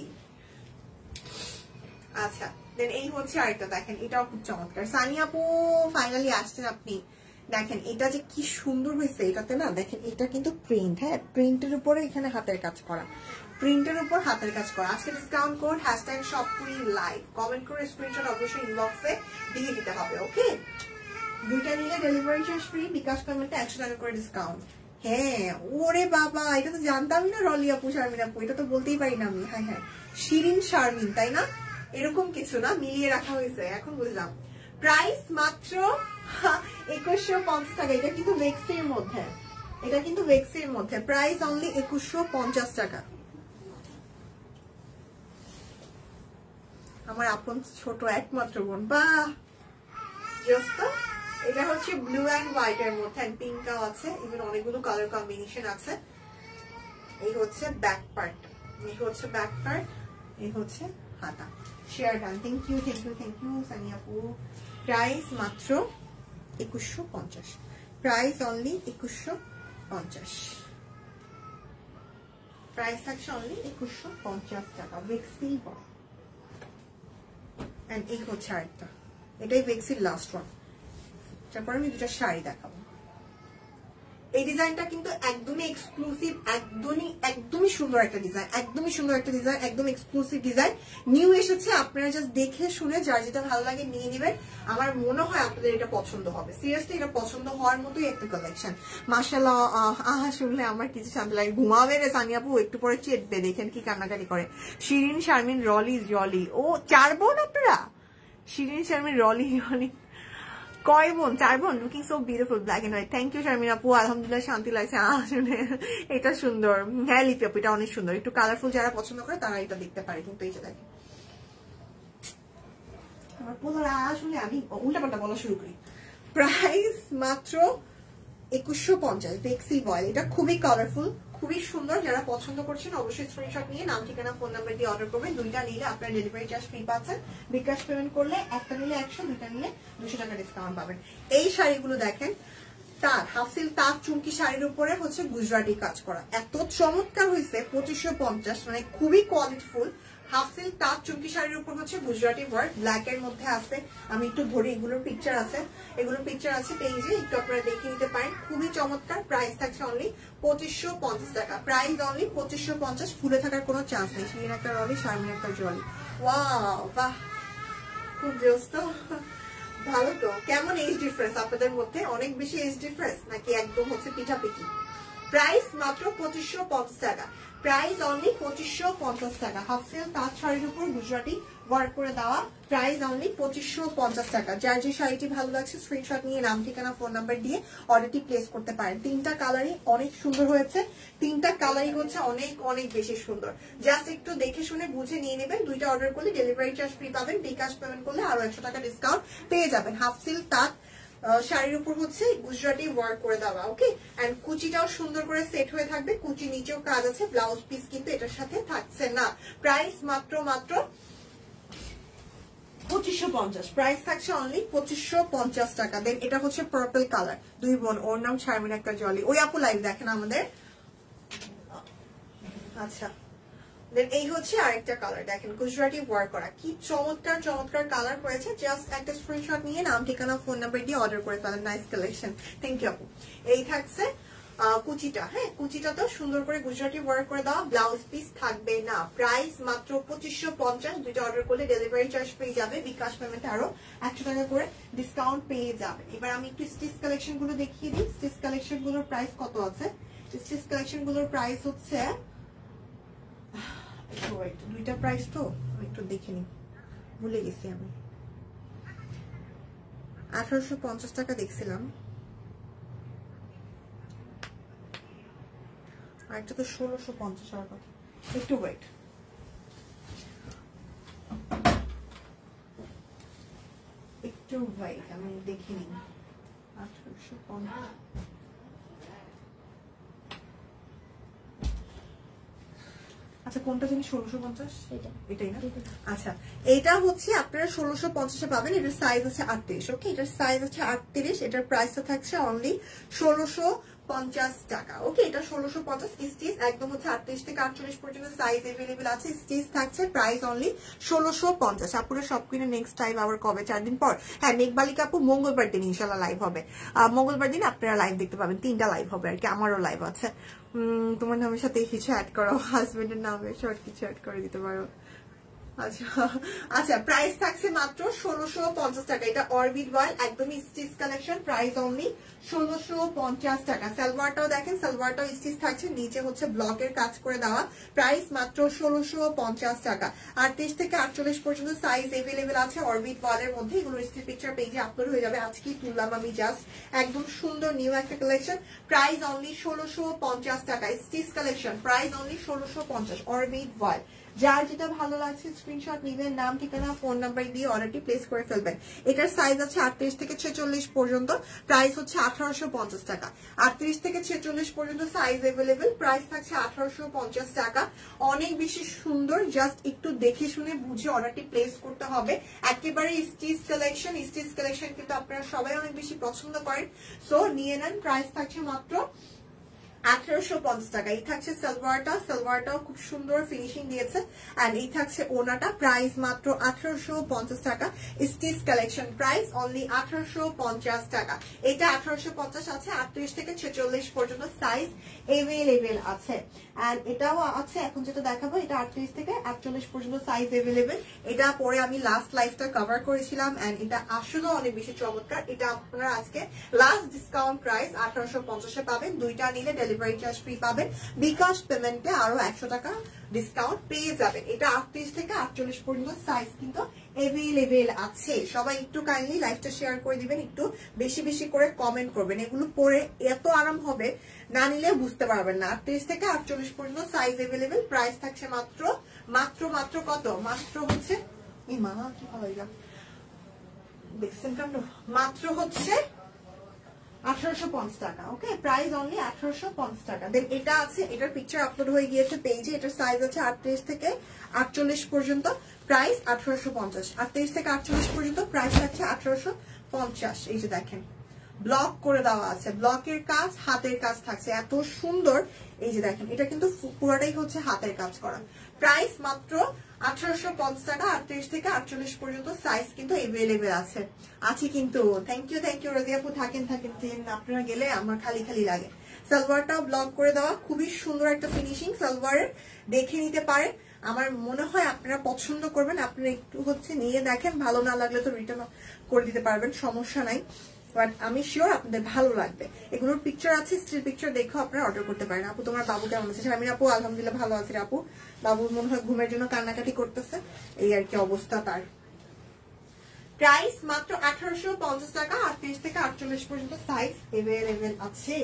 আচ্ছা দেন এই হচ্ছে আরেকটা, দেখেন, এটাও খুব চমৎকার। সানি আপু ফাইনালি আসছেন আপনি। দেখেন, এটা যে কি সুন্দর হয়েছে, এটাতে না, দেখেন, এটা কিন্তু প্রিন্ট হ্যাঁ? প্রিন্টের উপরে এখানে হাতের কাজ করা। প্রিন্টের উপর হাতের কাজ করা। আজকে ডিসকাউন্ট কোড হ্যাশট্যাগ শপপুরি লাইভ কমেন্ট করে স্ক্রিনশট অবশ্যই ইনবক্সে দিয়ে দিতে হবে ওকে দুইটা নিলে ডেলিভারি চার্জ ফ্রি বিকাশ পেমেন্টে একশো টাকা করে ডিসকাউন্ট হ্যাঁ ওরে বাবা, এটা তো জানতামই না রলি আপু, শারমিন আপু, এটা তো বলতেই পারি না আমি। হ্যাঁ হ্যাঁ শিরিন, শারমিন, তাই না? এরকম কিছু না, মিলিয়ে রাখা হয়েছে, এখন বুঝলাম। প্রাইস মাত্র [laughs] একুশশো পঞ্চাশ টাকা, এটা কিন্তু ভেক্সির মধ্যে। এটা কিন্তু ভেক্সির মধ্যে প্রাইস অনলি একুশশো পঞ্চাশ টাকা। আমার আপন ছোট একমাত্র বোন বা জাস্ট এটা হচ্ছে ব্লু অ্যান্ড হোয়াইট এর মধ্যে অ্যান্ড পিঙ্কাও আছে। ইভেন অনেকগুলো কালার কম্বিনেশন আছে। এই হচ্ছে ব্যাক পার্ট এই হচ্ছে ব্যাক পার্ট এই হচ্ছে হাতা। Share done thank you thank you thank you সানিয়াপু price মাত্র একুশশো পঞ্চাশ। প্রাইস অনলি একুশশো পঞ্চাশ। প্রাইস থাকছে অনলি একুশশো পঞ্চাশ টাকা। ভেক্সিল বড় অ্যান্ড এই হচ্ছে আরেকটা। এটাই ভেক্সির লাস্ট ওয়ান তারপর আমি দুটা শাড়ি দেখাবো। এই ডিজাইনটা কিন্তু একদমই এক্সক্লুসিভ একদমই একদমই সুন্দর একটা ডিজাইন, একদমই সুন্দর একটা ডিজাইন একদম এক্সক্লুসিভ ডিজাইন। নিউ এসেছে, আপনারা জাস্ট দেখে শুনে যার যেটা ভালো লাগে নিয়ে নেবেন। আমার মনে হয় আপনাদের এটা পছন্দ হবে। সিরিয়াসলি এটা পছন্দ হওয়ার মতোই একটা কালেকশন মাসাল্লাহ আহা শুনলে আমার কিছু শান্তি লাগে। ঘুমাবে রে সানিয়াপু একটু পরে চেটবে দেখেন কি কান্নাকাটি করে। শিরিন, শারমিন, রলি জলি ও, চার বোন আপনারা? শিরিন, শারমিন, রলি রলি। কয় বোন? চার বোন? Looking so beautiful black and white thank you Sharmin আপু, আলহামদুলিল্লাহ, শান্তি লাগছে। আসলে এটা সুন্দর। হ্যাঁ লিপি আপু, এটা অনেক সুন্দর। একটু কালারফুল যারা পছন্দ করে, তারা এটা দেখতে পারে, কিন্তু এই যে দেখেন। আমার পোলারা, আসলে আমি উল্টাপাল্টা বলা শুরু করি। প্রাইস মাত্র একুশশো পঞ্চাশ এটা খুবই কালারফুল খুবই সুন্দর, যারা পছন্দ করছেন অবশ্যই স্ক্রিনশট নিয়ে নাম, ঠিকানা ফোন নাম্বার দিয়ে অর্ডার করবেন। দুইটা নিলে আপনার ডেলিভারি চার্জ ফ্রি পাচ্ছেন। বিকাশ পেমেন্ট করলে একটা নিলে একশো, দুইটা নিলে দুশো টাকা ডিসকাউন্ট পাবেন। এই শাড়িগুলো দেখেন, তার হাফসিল তার চুমকি শাড়ির উপরে হচ্ছে গুজরাটি কাজ করা। এত চমৎকার হয়েছে, পঁচিশশো পঞ্চাশ মানে খুবই কোয়ালিটিফুল হাফ সিল্ক তাঁত চুমকি শাড়ির উপর হচ্ছে গুজরাটি ওয়ার্ক ব্ল্যাক এর মধ্যে আছে। আমি একটু ধরি, এগুলোর পিকচার আছে। এগুলোর পিকচার আছে পেজে, একটু আপনারা দেখে নিতে পারেন। খুবই চমৎকার প্রাইস থাকছে অনলি পঁচিশশো পঞ্চাশ টাকা। প্রাইস অনলি পঁচিশশো পঞ্চাশ, ফুলে থাকার কোনো চান্স নেই। শিরিন একটা রলি শারমিন একটা জলি ওয়াও বাহ, খুব ব্যস্ত ভালো তো। কেমন এজ ডিফারেন্স আপনাদের মধ্যে? অনেক বেশি এজ ডিফারেন্স নাকি একদম হচ্ছে পিঠাপিঠি? প্রাইস মাত্র পঁচিশশো পঞ্চাশ টাকা। প্রাইস অনলি পঁচিশশো পঞ্চাশ টাকা। হাফ সেল তাঁত শাড়ির উপর গুজরাটি ওয়ার্ক করে দেওয়া। প্রাইস অনলি পঁচিশশো পঞ্চাশ টাকা। যার যে শাড়িটি ভালো লাগছে স্ক্রিনশট নিয়ে নাম, ঠিকানা ফোন নাম্বার দিয়ে অর্ডারটি প্লেস করতে পারেন। তিনটা কালারই অনেক সুন্দর হয়েছে। তিনটা কালারই হচ্ছে অনেক অনেক বেশি সুন্দর। জাস্ট একটু দেখে শুনে বুঝে নিয়ে নেবেন। দুইটা অর্ডার করলে ডেলিভারি চার্জ ফ্রি পাবেন। বিকাশ পেমেন্ট করলে আরও একশো টাকা ডিসকাউন্ট পেয়ে যাবেন। হাফ সিল তাঁত শাড়ির উপর হচ্ছে গুজরাটি ওয়ার্ক করে দেওয়া ওকে এন্ড কুচিটাও সুন্দর করে সেট হয়ে থাকবে। কুচি নিচেও কাজ আছে ব্লাউজ পিস কিন্তু এটার সাথে থাকছে না। প্রাইস মাত্র মাত্র পঁচিশশো পঞ্চাশ। প্রাইস থাকছে অনলি পঁচিশশো পঞ্চাশ টাকা। দেন এটা হচ্ছে পার্পল কালার দুই বোন, ওর নাম শারমিন একটা জলি ওই আপু লাইভ দেখেন আমাদের। আচ্ছা। দেন এই হচ্ছে আরেকটা কালার দেখেন গুজরাটি ওয়ার্ক করা। কি চমৎকার চমৎকার কালার করেছে জাস্ট একটা স্ক্রিনশট নিয়ে নাম, ঠিকানা ফোন নাম্বার দিয়ে অর্ডার করে ফেলেন নাইস কালেকশন থ্যাংক ইউ আপু। এই থাকছে কুচিটা হ্যাঁ? কুচিটা তো সুন্দর করে গুজরাটি ওয়ার্ক করে দেওয়া ব্লাউজ পিস থাকবে না। প্রাইস মাত্র পঁচিশশো পঞ্চাশ, দুইটা অর্ডার করলে ডেলিভারি চার্জ পেয়ে যাবে, বিকাশ পেমেন্ট আরও একশো টাকা করে ডিসকাউন্ট পেয়ে যাবে। এবার আমি একটু স্টিচ কালেকশনগুলো দেখিয়ে দিই। স্টিচ কালেকশনগুলোর প্রাইস কত আছে? স্টিচ কালেকশনগুলোর প্রাইস হচ্ছে একটু দুইটা প্রাইস তো একটু দেখে নিই। ভুলে গেছি আমি। আঠারোশো পঞ্চাশ টাকা দেখছিলাম। আর একটা তো ষোলোশো পঞ্চাশ টাকা একটু ওয়েট হোয়াইট আমি দেখে নিই। আঠারোশো পঞ্চাশ। আচ্ছা কোনটা জানি ষোলোশো পঞ্চাশ? এটা এটাই না। আচ্ছা এটা হচ্ছে আপনারা ষোলোশো পঞ্চাশে পাবেন এটার সাইজ আছে আটত্রিশ ওকে এটার সাইজ আছে আটত্রিশ এটার প্রাইসটা থাকছে অনলি ষোলোশো পঞ্চাশ টাকা ওকে এটা ষোলোশো পঞ্চাশ স্টিচ একদম হচ্ছে আটত্রিশ থেকে আটচল্লিশ পর্যন্ত সাইজ এভেলেবেল আছে স্টিচ থাকছে প্রাইস অনলি ষোলোশো পঞ্চাশ। আপুরে সব কিনে নেক্সট টাইম আবার কবে? চার দিন পর। হ্যাঁ মেঘবালিকা আপু মঙ্গলবার দিন ইনশাল্লাহ লাইভ হবে। মঙ্গলবার দিন আপনারা লাইভ দেখতে পাবেন তিনটা লাইভ হবে আর কি আমারও লাইভ আছে। তোমার নামের সাথে কিছু অ্যাড করো। হাজবেন্ডের নামে শর্ট কিছু অ্যাড করে দিতে পারো। আচ্ছা আচ্ছা প্রাইস থাকছে মাত্র ষোলোশো পঞ্চাশ টাকা। এটা অরবিট ওয়াল একদমই স্টিচ কালেকশন প্রাইস অনলি ষোলোশো পঞ্চাশ টাকা। সালোয়ারটাও দেখেন, সালোয়ারটাও স্টিচ থাকছে, নিচে হচ্ছে ব্লকের কাজ করে দেওয়া। প্রাইস মাত্র ষোলোশো পঞ্চাশ টাকা। আটত্রিশ থেকে আটচল্লিশ পর্যন্ত সাইজ এভেলেবেল আছে অরবিট ওয়ালের মধ্যে। এগুলো স্টিচ পিকচার পেজে আপলোড হয়ে যাবে। আজকেই তুললাম আমি জাস্ট একদম সুন্দর নিউ একটা কালেকশন প্রাইস অনলি ষোলোশো পঞ্চাশ টাকা। স্টিচ কালেকশন প্রাইস অনলি ষোলোশো পঞ্চাশ। অরবিট ওয়াল যার যেটা ভালো লাগছে স্ক্রিনশট নিবেন, নাম, ঠিকানা ফোন নাম্বার দিয়ে অর্ডারটি প্লেস করে ফেলবেন। এটার সাইজ আছে আটত্রিশ থেকে ছেচল্লিশ পর্যন্ত প্রাইস হচ্ছে আঠারোশো পঞ্চাশ টাকা। আটত্রিশ থেকে ছেচল্লিশ পর্যন্ত সাইজ এভেলেবেল প্রাইস থাকছে আঠারোশো পঞ্চাশ টাকা। অনেক বেশি সুন্দর জাস্ট একটু দেখে শুনে বুঝে অর্ডারটি প্লেস করতে হবে। একেবারে স্টিচ কালেকশন স্টিচ কালেকশন কিন্তু আপনারা সবাই অনেক বেশি পছন্দ করেন। সো নিয়ে নেন প্রাইস থাকছে মাত্র আঠারোশো এটাও আছে। এখন যেটা দেখাবো, এটা আটত্রিশ থেকে একচল্লিশ পর্যন্ত সাইজ এটা পরে আমি লাস্ট লাইফটা কভার করেছিলাম। এটা আসলে অনেক বেশি চমৎকার। এটা আপনারা আজকে লাস্ট ডিসকাউন্ট প্রাইস আঠারোশো পঞ্চাশে পাবেন। দুইটা নিলে ডেলিভারি চার্জ ফ্রি পাবেন। বিকাশ পেমেন্টে আরও একশো টাকা ডিসকাউন্ট পেয়ে যাবেন। এটা আটত্রিশ থেকে আটচল্লিশ পর্যন্ত সাইজ কিন্তু এভেলেবেল আছে। সবাই একটু কাইন্ডলি লাইভটা শেয়ার করে দিবেন, একটু বেশি বেশি করে কমেন্ট করবেন। এগুলো পরে এত আরাম হবে, না নিলে বুঝতে পারবেন না। আটত্রিশ থেকে আটচল্লিশ পর্যন্ত সাইজ এভেলেবেল প্রাইস থাকছে মাত্র মাত্র মাত্র কত? মাত্র হচ্ছে, এই মা, কি ভালো দেখছেন কাণ্ড মাত্র হচ্ছে আঠারোশো থেকে আটচল্লিশ পর্যন্ত। আঠারোশো পঞ্চাশ এই যে দেখেন ব্লক করে দেওয়া আছে ব্লকের কাজ, হাতের কাজ থাকছে। এত সুন্দর, এই যে দেখেন, এটা কিন্তু পুরোটাই হচ্ছে হাতের কাজ করা। প্রাইস মাত্র আঠারোশো পঞ্চাশ টাকা, আটত্রিশ থেকে আটচল্লিশ পর্যন্ত সাইজ কিন্তু এভেলেবেল আছে। আছে কিন্তু। থ্যাংক ইউ থ্যাংক ইউ রাজিয়াপু থাকেন থাকেন আপনারা গেলে আমার খালি খালি লাগে। সালোয়ারটাও ব্লক করে দেওয়া। খুবই সুন্দর একটা ফিনিশিং সালোয়ারের দেখে নিতে পারেন। আমার মনে হয় আপনারা পছন্দ করবেন। আপনারা একটু হচ্ছে নিয়ে দেখেন। ভালো না লাগলে তো রিটার্ন করে দিতে পারবেন। সমস্যা নাই। বাট আমি শিওর আপনাদের ভালো লাগবে। এগুলোর পিকচার আছে স্টিল পিকচার দেখেও আপনারা অর্ডার করতে পারেন। আপু, তোমার বাবু কেমন আছে? আমি আপু, আলহামদুলিল্লাহ ভালো আছে আপু। বাবু মনে হয় ঘুমের জন্য কান্নাকাটি করতেছে। এই আর কি অবস্থা তার। প্রাইস মাত্র আঠারোশো পঞ্চাশ টাকা আটত্রিশ থেকে আটচল্লিশ পর্যন্ত সাইজ এভেলেবেল আছে।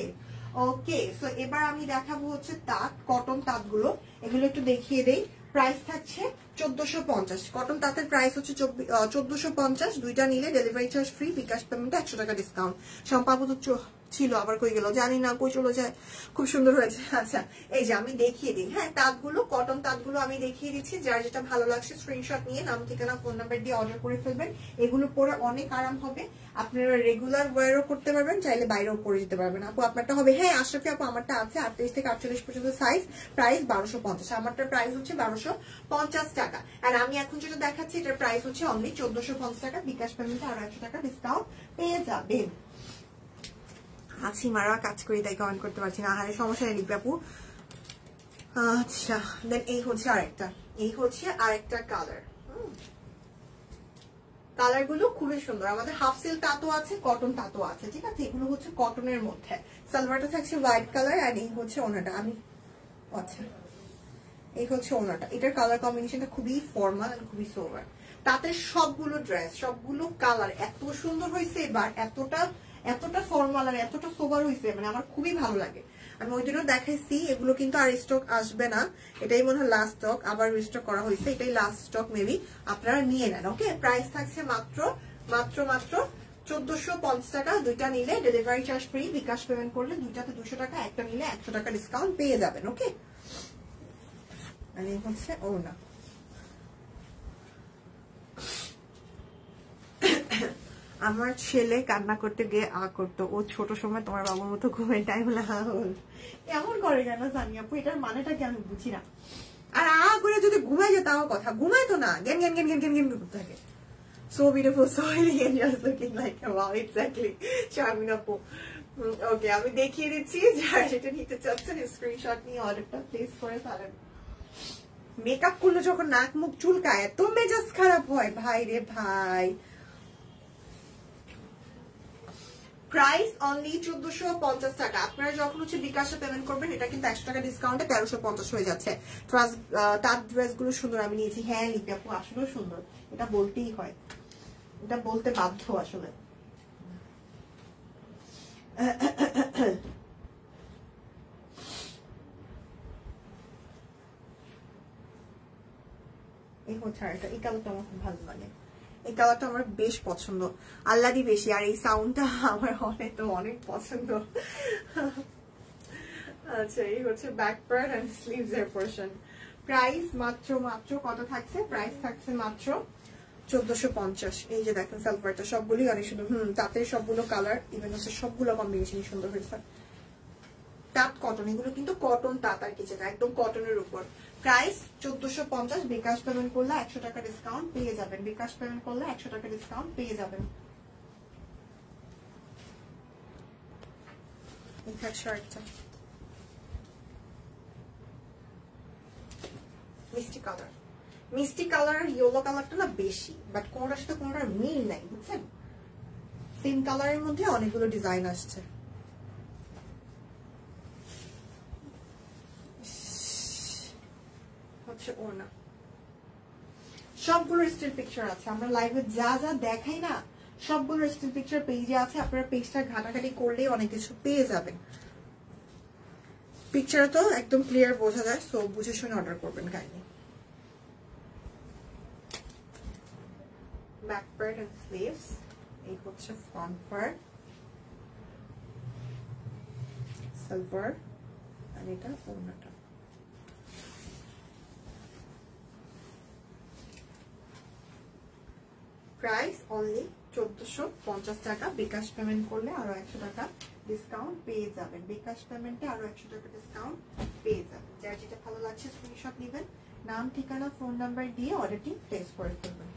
ওকে সো এবার আমি দেখাবো হচ্ছে তাঁত কটন তাঁতগুলো। এগুলো একটু দেখিয়ে দেই। প্রাইস থাকছে চোদ্দশো পঞ্চাশ। কটন তাঁতের প্রাইস হচ্ছে চোদ্দশো পঞ্চাশ। দুইটা নিলে ডেলিভারি চার্জ ফ্রি বিকাশ পেমেন্টে একশো টাকা ডিসকাউন্ট সম্পাবত ছিল, আবার কই গেল? জানি না, কই চলে যায়? খুব সুন্দর হয়েছে। আচ্ছা এই যে আমি দেখিয়ে দিই। হ্যাঁ তাঁতগুলো কটন তাঁতগুলো আমি দেখিয়ে দিচ্ছি। যার যেটা ভালো লাগছে স্ক্রিনশট নিয়ে নাম, ঠিকানা ফোন নাম্বার দিয়ে অর্ডার করে ফেলবেন। এগুলো পরে অনেক আরাম হবে। আপনারা রেগুলার ওয়ারও করতে পারবেন, চাইলে বাইরেও পরে যেতে পারবেন। আপু, আপনারটা হবে? হ্যাঁ আশরাফি আপু, আমারটা আছে আটত্রিশ থেকে আটচল্লিশ পর্যন্ত সাইজ প্রাইস বারোশো পঞ্চাশ। আমারটার প্রাইস হচ্ছে বারোশো পঞ্চাশ টাকা। আর আমি এখন যেটা দেখাচ্ছি, এটার প্রাইস হচ্ছে অনলি চোদ্দশো পঞ্চাশ টাকা। বিকাশ পেমেন্টে আড়াইশো টাকা ডিসকাউন্ট পেয়ে যাবেন। আছি, মারা, কাজ করি, তাই কমেন্ট করতে পারছি না। আহারে, সমস্যা নেই আপু আচ্ছা দেন এই হচ্ছে আরেকটা। এই হচ্ছে আরেকটা কালার কালারগুলো খুবই সুন্দর। আমাদের হাফ সিল্ক তাঁতও আছে কটন তাঁতও আছে, ঠিক আছে? এগুলো হচ্ছে কটনের মধ্যে। সালোয়ারটা থাকছে হোয়াইট কালার আর এই হচ্ছে ওনাটা। আমি আচ্ছা। এই হচ্ছে ওনাটা। এটার কালার কম্বিনেশনটা খুবই ফর্মাল খুবই সোভার তাতে সবগুলো ড্রেস সবগুলো কালার এত সুন্দর হয়েছে, এবার এতটা এতটা ফর্মাল আর এতটা সোভার হয়েছে মানে আমার খুবই ভালো লাগে। আমি ওই দিনও দেখাইছি, এগুলো কিন্তু আর স্টক আসবে না। এটাই মনে হয় লাস্ট স্টক আবার রিস্টক করা হয়েছে এটাই লাস্ট স্টক মেবি আপনারা নিয়ে নেন ওকে প্রাইস থাকছে মাত্র মাত্র মাত্র চোদ্দশো পঞ্চাশ টাকা, দুইটা নিলে delivery charge free bKash payment করলে দুইটাতে দুশো টাকা, একটা নিলে একশো টাকা ডিসকাউন্ট পেয়ে যাবেন ওকে এই হচ্ছে ও না আমার ছেলে কান্না করতে গিয়ে আ করতো। ও ছোট সময় তোমার বাবার মতো ঘুমের টাইম হল এমন করে কেন সানি আপু? এটার মানেটা কি আমি বুঝি না। আর আ করে যদি ঘুমাই যেত আমার কথা। ঘুমাই তো না। জ্ঞান জ্ঞান জ্ঞান জ্ঞান জ্ঞান জ্ঞান করতে থাকে। So beautiful, so elegant, just looking like wow, exactly. Charmin আপু। ওকে আমি দেখিয়ে দিচ্ছি। যারা সেটা নিতে চাচ্ছেন স্ক্রিনশট নিয়ে অর্ডারটা প্লেস করে ফেলেন। মেকআপ করলে যখন নাক, মুখ চুলকায়, এত মেজাজ খারাপ হয়। ভাই রে ভাই। প্রাইস অনলি চোদ্দশো পঞ্চাশ টাকা। আপনারা যখন হচ্ছে বিকাশে পেমেন্ট করবেন, এটা কিন্তু একশো টাকা ডিসকাউন্টে তেরোশো পঞ্চাশ হয়ে যাচ্ছে। তার ড্রেসগুলো সুন্দর, আমি নিয়েছি। হ্যাঁ লিপি আপু, আসলেও সুন্দর। এটা বলতেই হয়। এটা বলতে বাধ্য আসলে। [coughs] এই হচ্ছে এটা এই কালারটা আমার খুব ভালো লাগে। এই কালারটা আমার বেশ পছন্দ। আল্লাদি বেশি, আর এই সাউন্ডটা আমার অনেক, তো অনেক পছন্দ। আচ্ছা এই হচ্ছে ব্যাক পার্ট এন্ড স্লিভস এর পোর্শন প্রাইস মাত্র মাত্র কত থাকছে? প্রাইস থাকছে মাত্র চোদ্দশো পঞ্চাশ। এই যে দেখেন সালফারটা সবগুলোই অনেক সুন্দর। হম, তাতে সবগুলো কালার ইভেন হচ্ছে সবগুলো কম্বিনেশন সুন্দর হয়েছে। তাঁত কটন এগুলো কিন্তু কটন তাঁত আর কিছু না একদম কটনের উপর। প্রাইস চোদ্দশো পঞ্চাশ, বিকাশ পেমেন্ট করলে একশো টাকা ডিসকাউন্ট পেয়ে যাবেন। বিকাশ পেমেন্ট করলে একশো টাকা ডিসকাউন্ট পেয়ে যাবেন। মিষ্টি কালার মিষ্টি কালার ইয়েলো কালারটা না বেশি বাট কোনটার সাথে কোনটার মিল নাই, বুঝছেন? সেম কালারের মধ্যে অনেকগুলো ডিজাইন আসছে। হচ্ছে ওনা সবগুলো স্টিল পিকচার আছে। আমরা লাইভে যা যা দেখাই না, সবগুলো স্টিল পিকচার পেজে আছে। আপনারা পেজটা ঘাটাঘাটি করলেই অনেক কিছু পেয়ে যাবেন। পিকচার তো একদম ক্লিয়ার বোঝা যায় সো বুঝে শুনে অর্ডার করবেন kindly back part and sleeves এই হচ্ছে ফ্রন্ট পার্ট সালভার আর এটা প্রাইস অনলি চোদ্দশো পঞ্চাশ টাকা। বিকাশ পেমেন্ট করলে আরও একশো টাকা ডিসকাউন্ট পেয়ে যাবেন। বিকাশ পেমেন্টে আরও একশো টাকা ডিসকাউন্ট পেয়ে যাবেন। যার যেটা ভালো লাগছে স্ক্রিনশট নেবেন। নাম, ঠিকানা ফোন নাম্বার দিয়ে অর্ডারটি প্লেস করে ফেলবেন।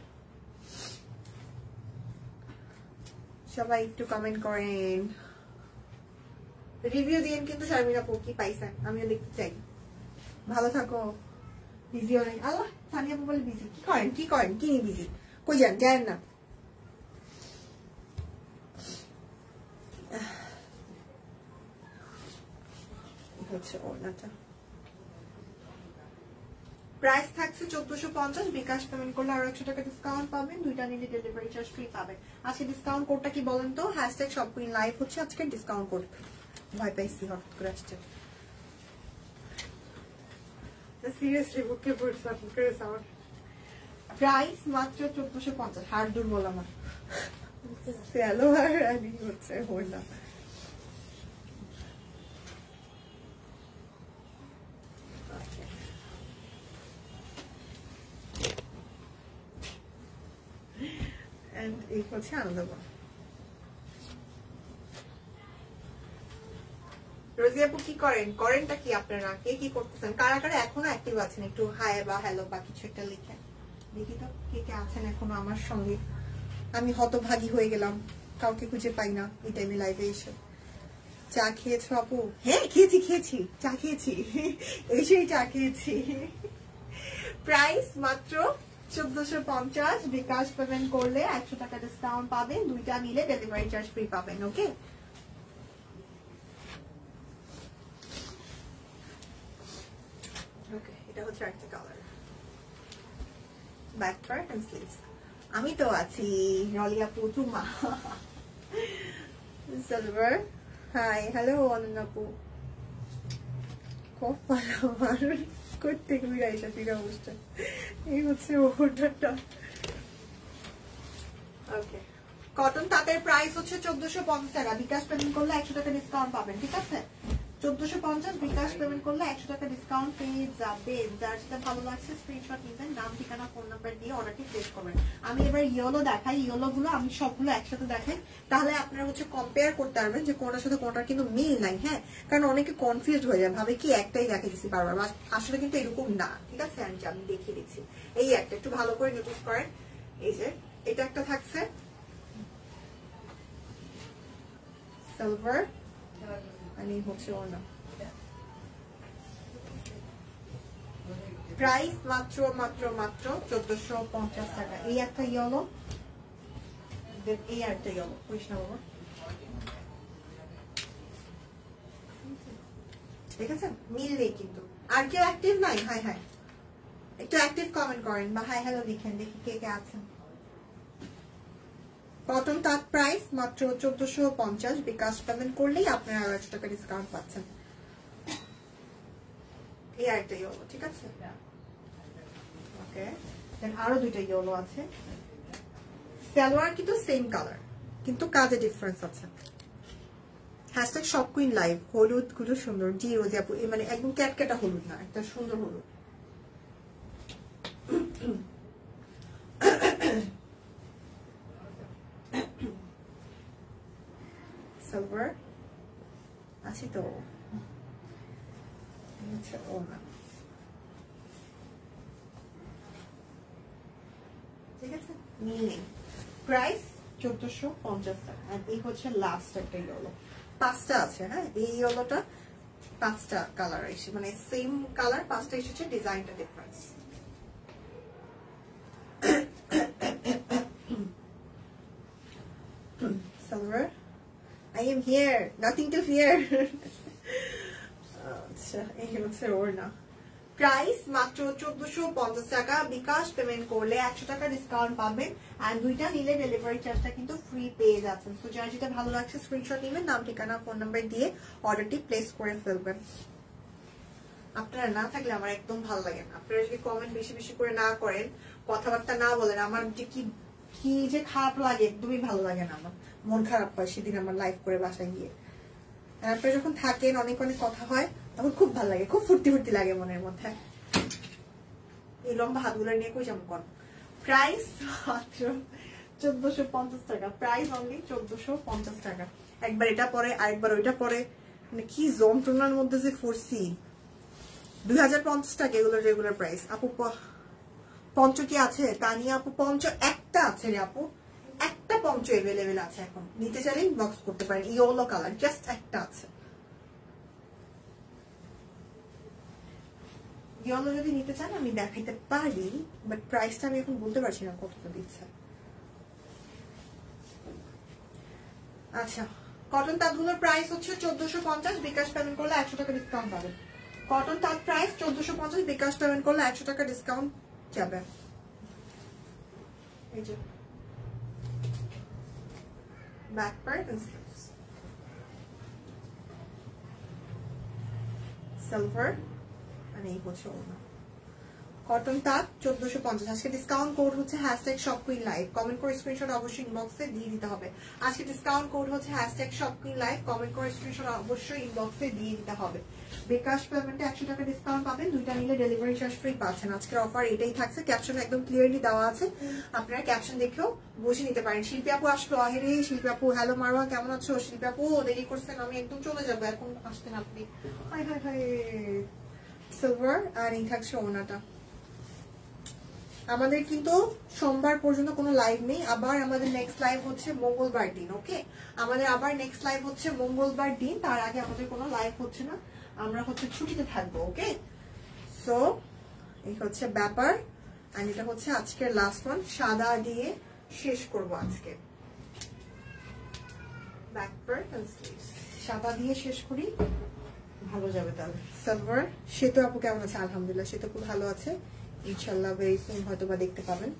সবাই একটু কমেন্ট করেন। রিভিউ দিয়েন কিন্তু শারমিনা আপু কি পাইছেন? আমিও দেখতে চাই। ভালো থাকো। বিজিও নেই আল্লাহ, সানিয়া বলে বিজি কি করেন? কি করেন? কি নিয়ে হচ্ছে ওড়নাটা প্রাইস থাকছে চোদ্দশো পঞ্চাশ বিকাশ পেমেন্ট করলে আরও একশো টাকা ডিসকাউন্ট পাবেন দুইটা নিলে ডেলিভারি চার্জ ফ্রি পাবেন। আজকে ডিসকাউন্ট কোডটা কি বলেন তো? হ্যাশট্যাগ কুইন লাইভ হচ্ছে আজকে ডিসকাউন্ট কোড ভয় পাইছি হঠাৎ করে আসছে। সিরিয়াসলি বুকে পড়ছে বুকে আমার। প্রাইস মাত্র চোদ্দশো পঞ্চাশ হার দুর্বল আমার। স্যালো আর আমি হচ্ছে হইলাম। এই হচ্ছে আনন্দবন রোজি কি করেন? করেনটা কি আপনারা? কে কি করতেছেন? কারা কারা এখনও অ্যাক্টিভ আছেন? একটু হাই বা হ্যালো বা কিছু একটা লিখেন। দেখি তো কে কে আছেন এখনও আমার সঙ্গে? আমি হতভাগী হয়ে গেলাম। কাউকে খুঁজে পাই না এই টাইমে লাইভে এসে। চা খেয়েছো আপু? হ্যাঁ খেয়েছি খেয়েছি। চা খেয়েছি। এসেই চা খেয়েছি। প্রাইস মাত্র চোদ্দশো পঞ্চাশ। বিকাশ পেমেন্ট করলে একশো টাকা ডিসকাউন্ট পাবেন। দুইটা নিলে ডেলিভারি চার্জ ফ্রি পাবেন ওকে এটা হচ্ছে একটা কালার ব্যাক আমি তো আছি, রলিয়া পুতুমা সিলভার হাই হ্যালো অনন্যাপু ভালো, আমার বিড়াই সাথীরা অবস্থা। এই হচ্ছে ওটাটা ওকে কটন তাঁতের প্রাইস হচ্ছে চোদ্দশো পঞ্চাশ টাকা। বিকাশ পেমেন্ট করলে একশো টাকা ডিসকাউন্ট পাবেন, ঠিক আছে? চোদ্দশো পঞ্চাশ বিকাশ পেমেন্ট করলে একশো টাকা ডিসকাউন্ট পেয়ে যাবেন যার যেটা ভালো লাগছে স্ক্রিনশট নিবেন নাম, ঠিকানা ফোন নাম্বার দিয়ে অর্ডারটি প্লেস করবেন। আমি এবার ইয়েলো দেখাই। ইয়েলো গুলো আমি সবগুলো একসাথে দেখাই। তাহলে আপনারা হচ্ছে কম্পেয়ার করতে পারবেন যে কোনটার সাথে কোনটার কিন্তু মিল নাই হ্যাঁ? কারণ অনেকে কনফিউজ হয়ে যায়, ভাবে কি একটাই দেখে দিচ্ছি বারবার। আসলে কিন্তু এরকম না, ঠিক আছে? আমি আমি দেখিয়ে দিচ্ছি। এই একটা, একটু ভালো করে নোটিস করেন। এই যে, এটা একটা থাকছে। সিলভার এই হচ্ছে ওর নাম। প্রাইস মাত্র মাত্র মাত্র চোদ্দশো পঞ্চাশ টাকা। এই একটা ইয়েলো এই একটা ইয়েলো কৃষ্ণ বাবা। দেখেছেন? মিল নেই কিন্তু। আর কেউ অ্যাক্টিভ নাই? Hi hi. একটু অ্যাক্টিভ কমেন্ট করেন বা হাই হ্যালো লিখেন দেখি কে কে আছেন। কটন তাঁত প্রাইস মাত্র চোদ্দশো পঞ্চাশ। বিকাশ পেমেন্ট করলেই আপনারা একশো টাকা ডিসকাউন্ট পাচ্ছেন। এই ঠিক আছে? ওকে দেন দুইটা আছে। সালোয়ার কিন্তু সেম কালার কিন্তু কাজে ডিফারেন্স আছে। কুইন হলুদগুলো সুন্দর। জি রোজি আপু মানে একদম ক্যাটকেটা হলুদ না, একটা সুন্দর হলুদ সিলভার আছে তো আচ্ছা ঠিক আছে? প্রাইস চোদ্দশো পঞ্চাশ টাকা। আর এই হচ্ছে লাস্ট পাঁচটা আছে হ্যাঁ? এই ইয়েলোটা পাঁচটা কালার এসে মানে সেম কালার পাঁচটা এসেছে ডিজাইনটা difference am here. Nothing to fear. [laughs] আচ্ছা এই হচ্ছে ওর না প্রাইস মাত্র চোদ্দশো পঞ্চাশ টাকা। বিকাশ পেমেন্ট করলে একশো টাকা ডিসকাউন্ট পাবেন। আর দুইটা নিলে ডেলিভারি চার্জটা কিন্তু ফ্রি পেয়ে যাচ্ছেন। তো যার যেটা ভালো লাগছে স্ক্রিনশট নেবেন, নাম, ঠিকানা ফোন নাম্বার দিয়ে অর্ডারটি প্লেস করে ফেলবেন। আপনারা না থাকলে আমার একদম ভালো লাগে না। আপনারা যদি কমেন্ট বেশি বেশি করে না করেন, কথাবার্তা না বলেন, আমার যে কি কি যে খারাপ লাগে, একদমই ভালো লাগে না আমার। মন খারাপ হয় সেদিন আমার লাইফ করে বাসায় গিয়ে। আর আপনারা যখন থাকেন, অনেক অনেক কথা হয়, তখন খুব ভালো লাগে, খুব ফুর্তি ফুর্তি লাগে মনের মধ্যে। এই লম্বা হাতগুলো নিয়ে কই যাব কোন? প্রাইস মাত্র চোদ্দশো পঞ্চাশ টাকা। প্রাইস অনলি চোদ্দশো পঞ্চাশ টাকা। একবার এটা পরে, আরেকবার ওইটা পরে। মানে কি যন্ত্রণার মধ্যে যে ফোরসি। দুই হাজার পঞ্চাশ টাকা এগুলোর রেগুলার প্রাইস আপু পঞ্চ কি আছে? তা নিয়ে আপু পঞ্চ, একটা আছে রে আপু। একটা পঞ্চ এভেলেবেল আছে এখন। নিতে চাইলে ইনবক্স করতে পারেন। ইয়েলো কালার জাস্ট একটা আছে। ইয়েলো যদি নিতে চান, আমি দেখাইতে পারি বাট প্রাইসটা আমি এখন বলতে পারছি না কতটা দিচ্ছে। আচ্ছা কটন তাঁতগুলোর প্রাইস হচ্ছে চোদ্দশো পঞ্চাশ, বিকাশ পেমেন্ট করলে একশো টাকা ডিসকাউন্ট পাবেন। কটন তাঁত প্রাইস চোদ্দশো পঞ্চাশ, বিকাশ পেমেন্ট করলে একশো টাকা ডিসকাউন্ট যাবে এই যে back part and sleeves. Silver and এই হচ্ছে ওড়না cotton তাঁত চোদ্দশো পঞ্চাশ। আজকে ডিসকাউন্ট কোড হচ্ছে hashtag shop queen live comment করে স্ক্রিনশট অবশ্যই ইনবক্সে দিয়ে দিতে হবে। আজকে ডিসকাউন্ট কোড হচ্ছে hashtag shop queen live comment করে স্ক্রিনশট অবশ্যই ইনবক্সে দিয়ে দিতে হবে। বিকাশ পেমেন্টে একশো টাকা ডিসকাউন্ট পাবেন। দুইটা নিলে ডেলিভারি চার্জ ফ্রি পাচ্ছেন। আজকের অফার এটাই থাকছে। ক্যাপশন একদম ক্লিয়ারলি দেওয়া আছে। আপনারা ক্যাপশন দেখেও বুঝে নিতে পারেন। শিল্পী আপু আসলো। আহেরে, শিল্পী আপু হ্যালো মারওয়া কেমন আছো? শিল্পী আপু, দেরি করছেন, আমি একদম চলে যাব। এখন আসতেন আপনি। হাই হাই হাই সিলভার আর এই থাকছে ওনাটা। আমাদের কিন্তু সোমবার পর্যন্ত কোনো লাইভ নেই। আবার আমাদের নেক্সট লাইভ হচ্ছে মঙ্গলবার দিন ওকে আমাদের আবার নেক্সট লাইভ হচ্ছে মঙ্গলবার দিন, তার আগে আমাদের কোনো লাইভ হচ্ছে না। আমরা হচ্ছে ছুটিতে থাকব ওকে সো এই হচ্ছে ব্যাপার। আর এটা হচ্ছে আজকের লাস্ট ওয়ান সাদা দিয়ে শেষ করব আজকে। সাদা দিয়ে শেষ করি, ভালো যাবে তাহলে। সালভার সে তো আপু কেমন আছে? আলহামদুলিল্লাহ, সে তো খুব ভালো আছে। ইনশাল্লাহ ভেরি সুন হয়তো বা দেখতে পাবেন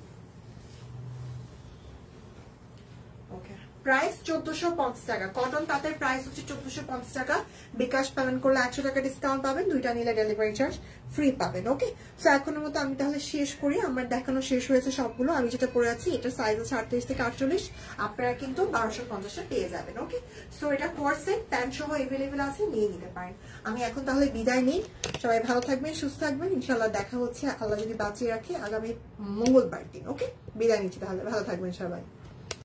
ওকে প্রাইস চোদ্দশো পঞ্চাশ টাকা। কটন তাঁতের প্রাইস হচ্ছে চোদ্দশো পঞ্চাশ টাকা। বিকাশ পেমেন্ট করলে একশো টাকা ডিসকাউন্ট পাবেন, দুইটা নিলে ডেলিভারি চার্জ ফ্রি পাবেন ওকে সো এখনের মতো আমি তাহলে শেষ করি। আমার দেখানো শেষ হয়েছে সবগুলো। আমি যেটা পরে আছি এটা সাইজ হচ্ছে আটত্রিশ থেকে আটচল্লিশ। আপনারা কিন্তু বারোশো পঞ্চাশে পেয়ে যাবেন ওকে সো এটা কোর্সেট প্যান্ট সহ এভেলেবেল আছে, নিয়ে নিতে পারেন। আমি এখন তাহলে বিদায় নিই। সবাই ভালো থাকবেন, সুস্থ থাকবেন। ইনশাল্লাহ দেখা হচ্ছে। আল্লাহ যদি বাঁচিয়ে রাখে, আগামী মঙ্গলবার দিন ওকে বিদায় নিচ্ছি তাহলে। ভালো থাকবেন সবাই।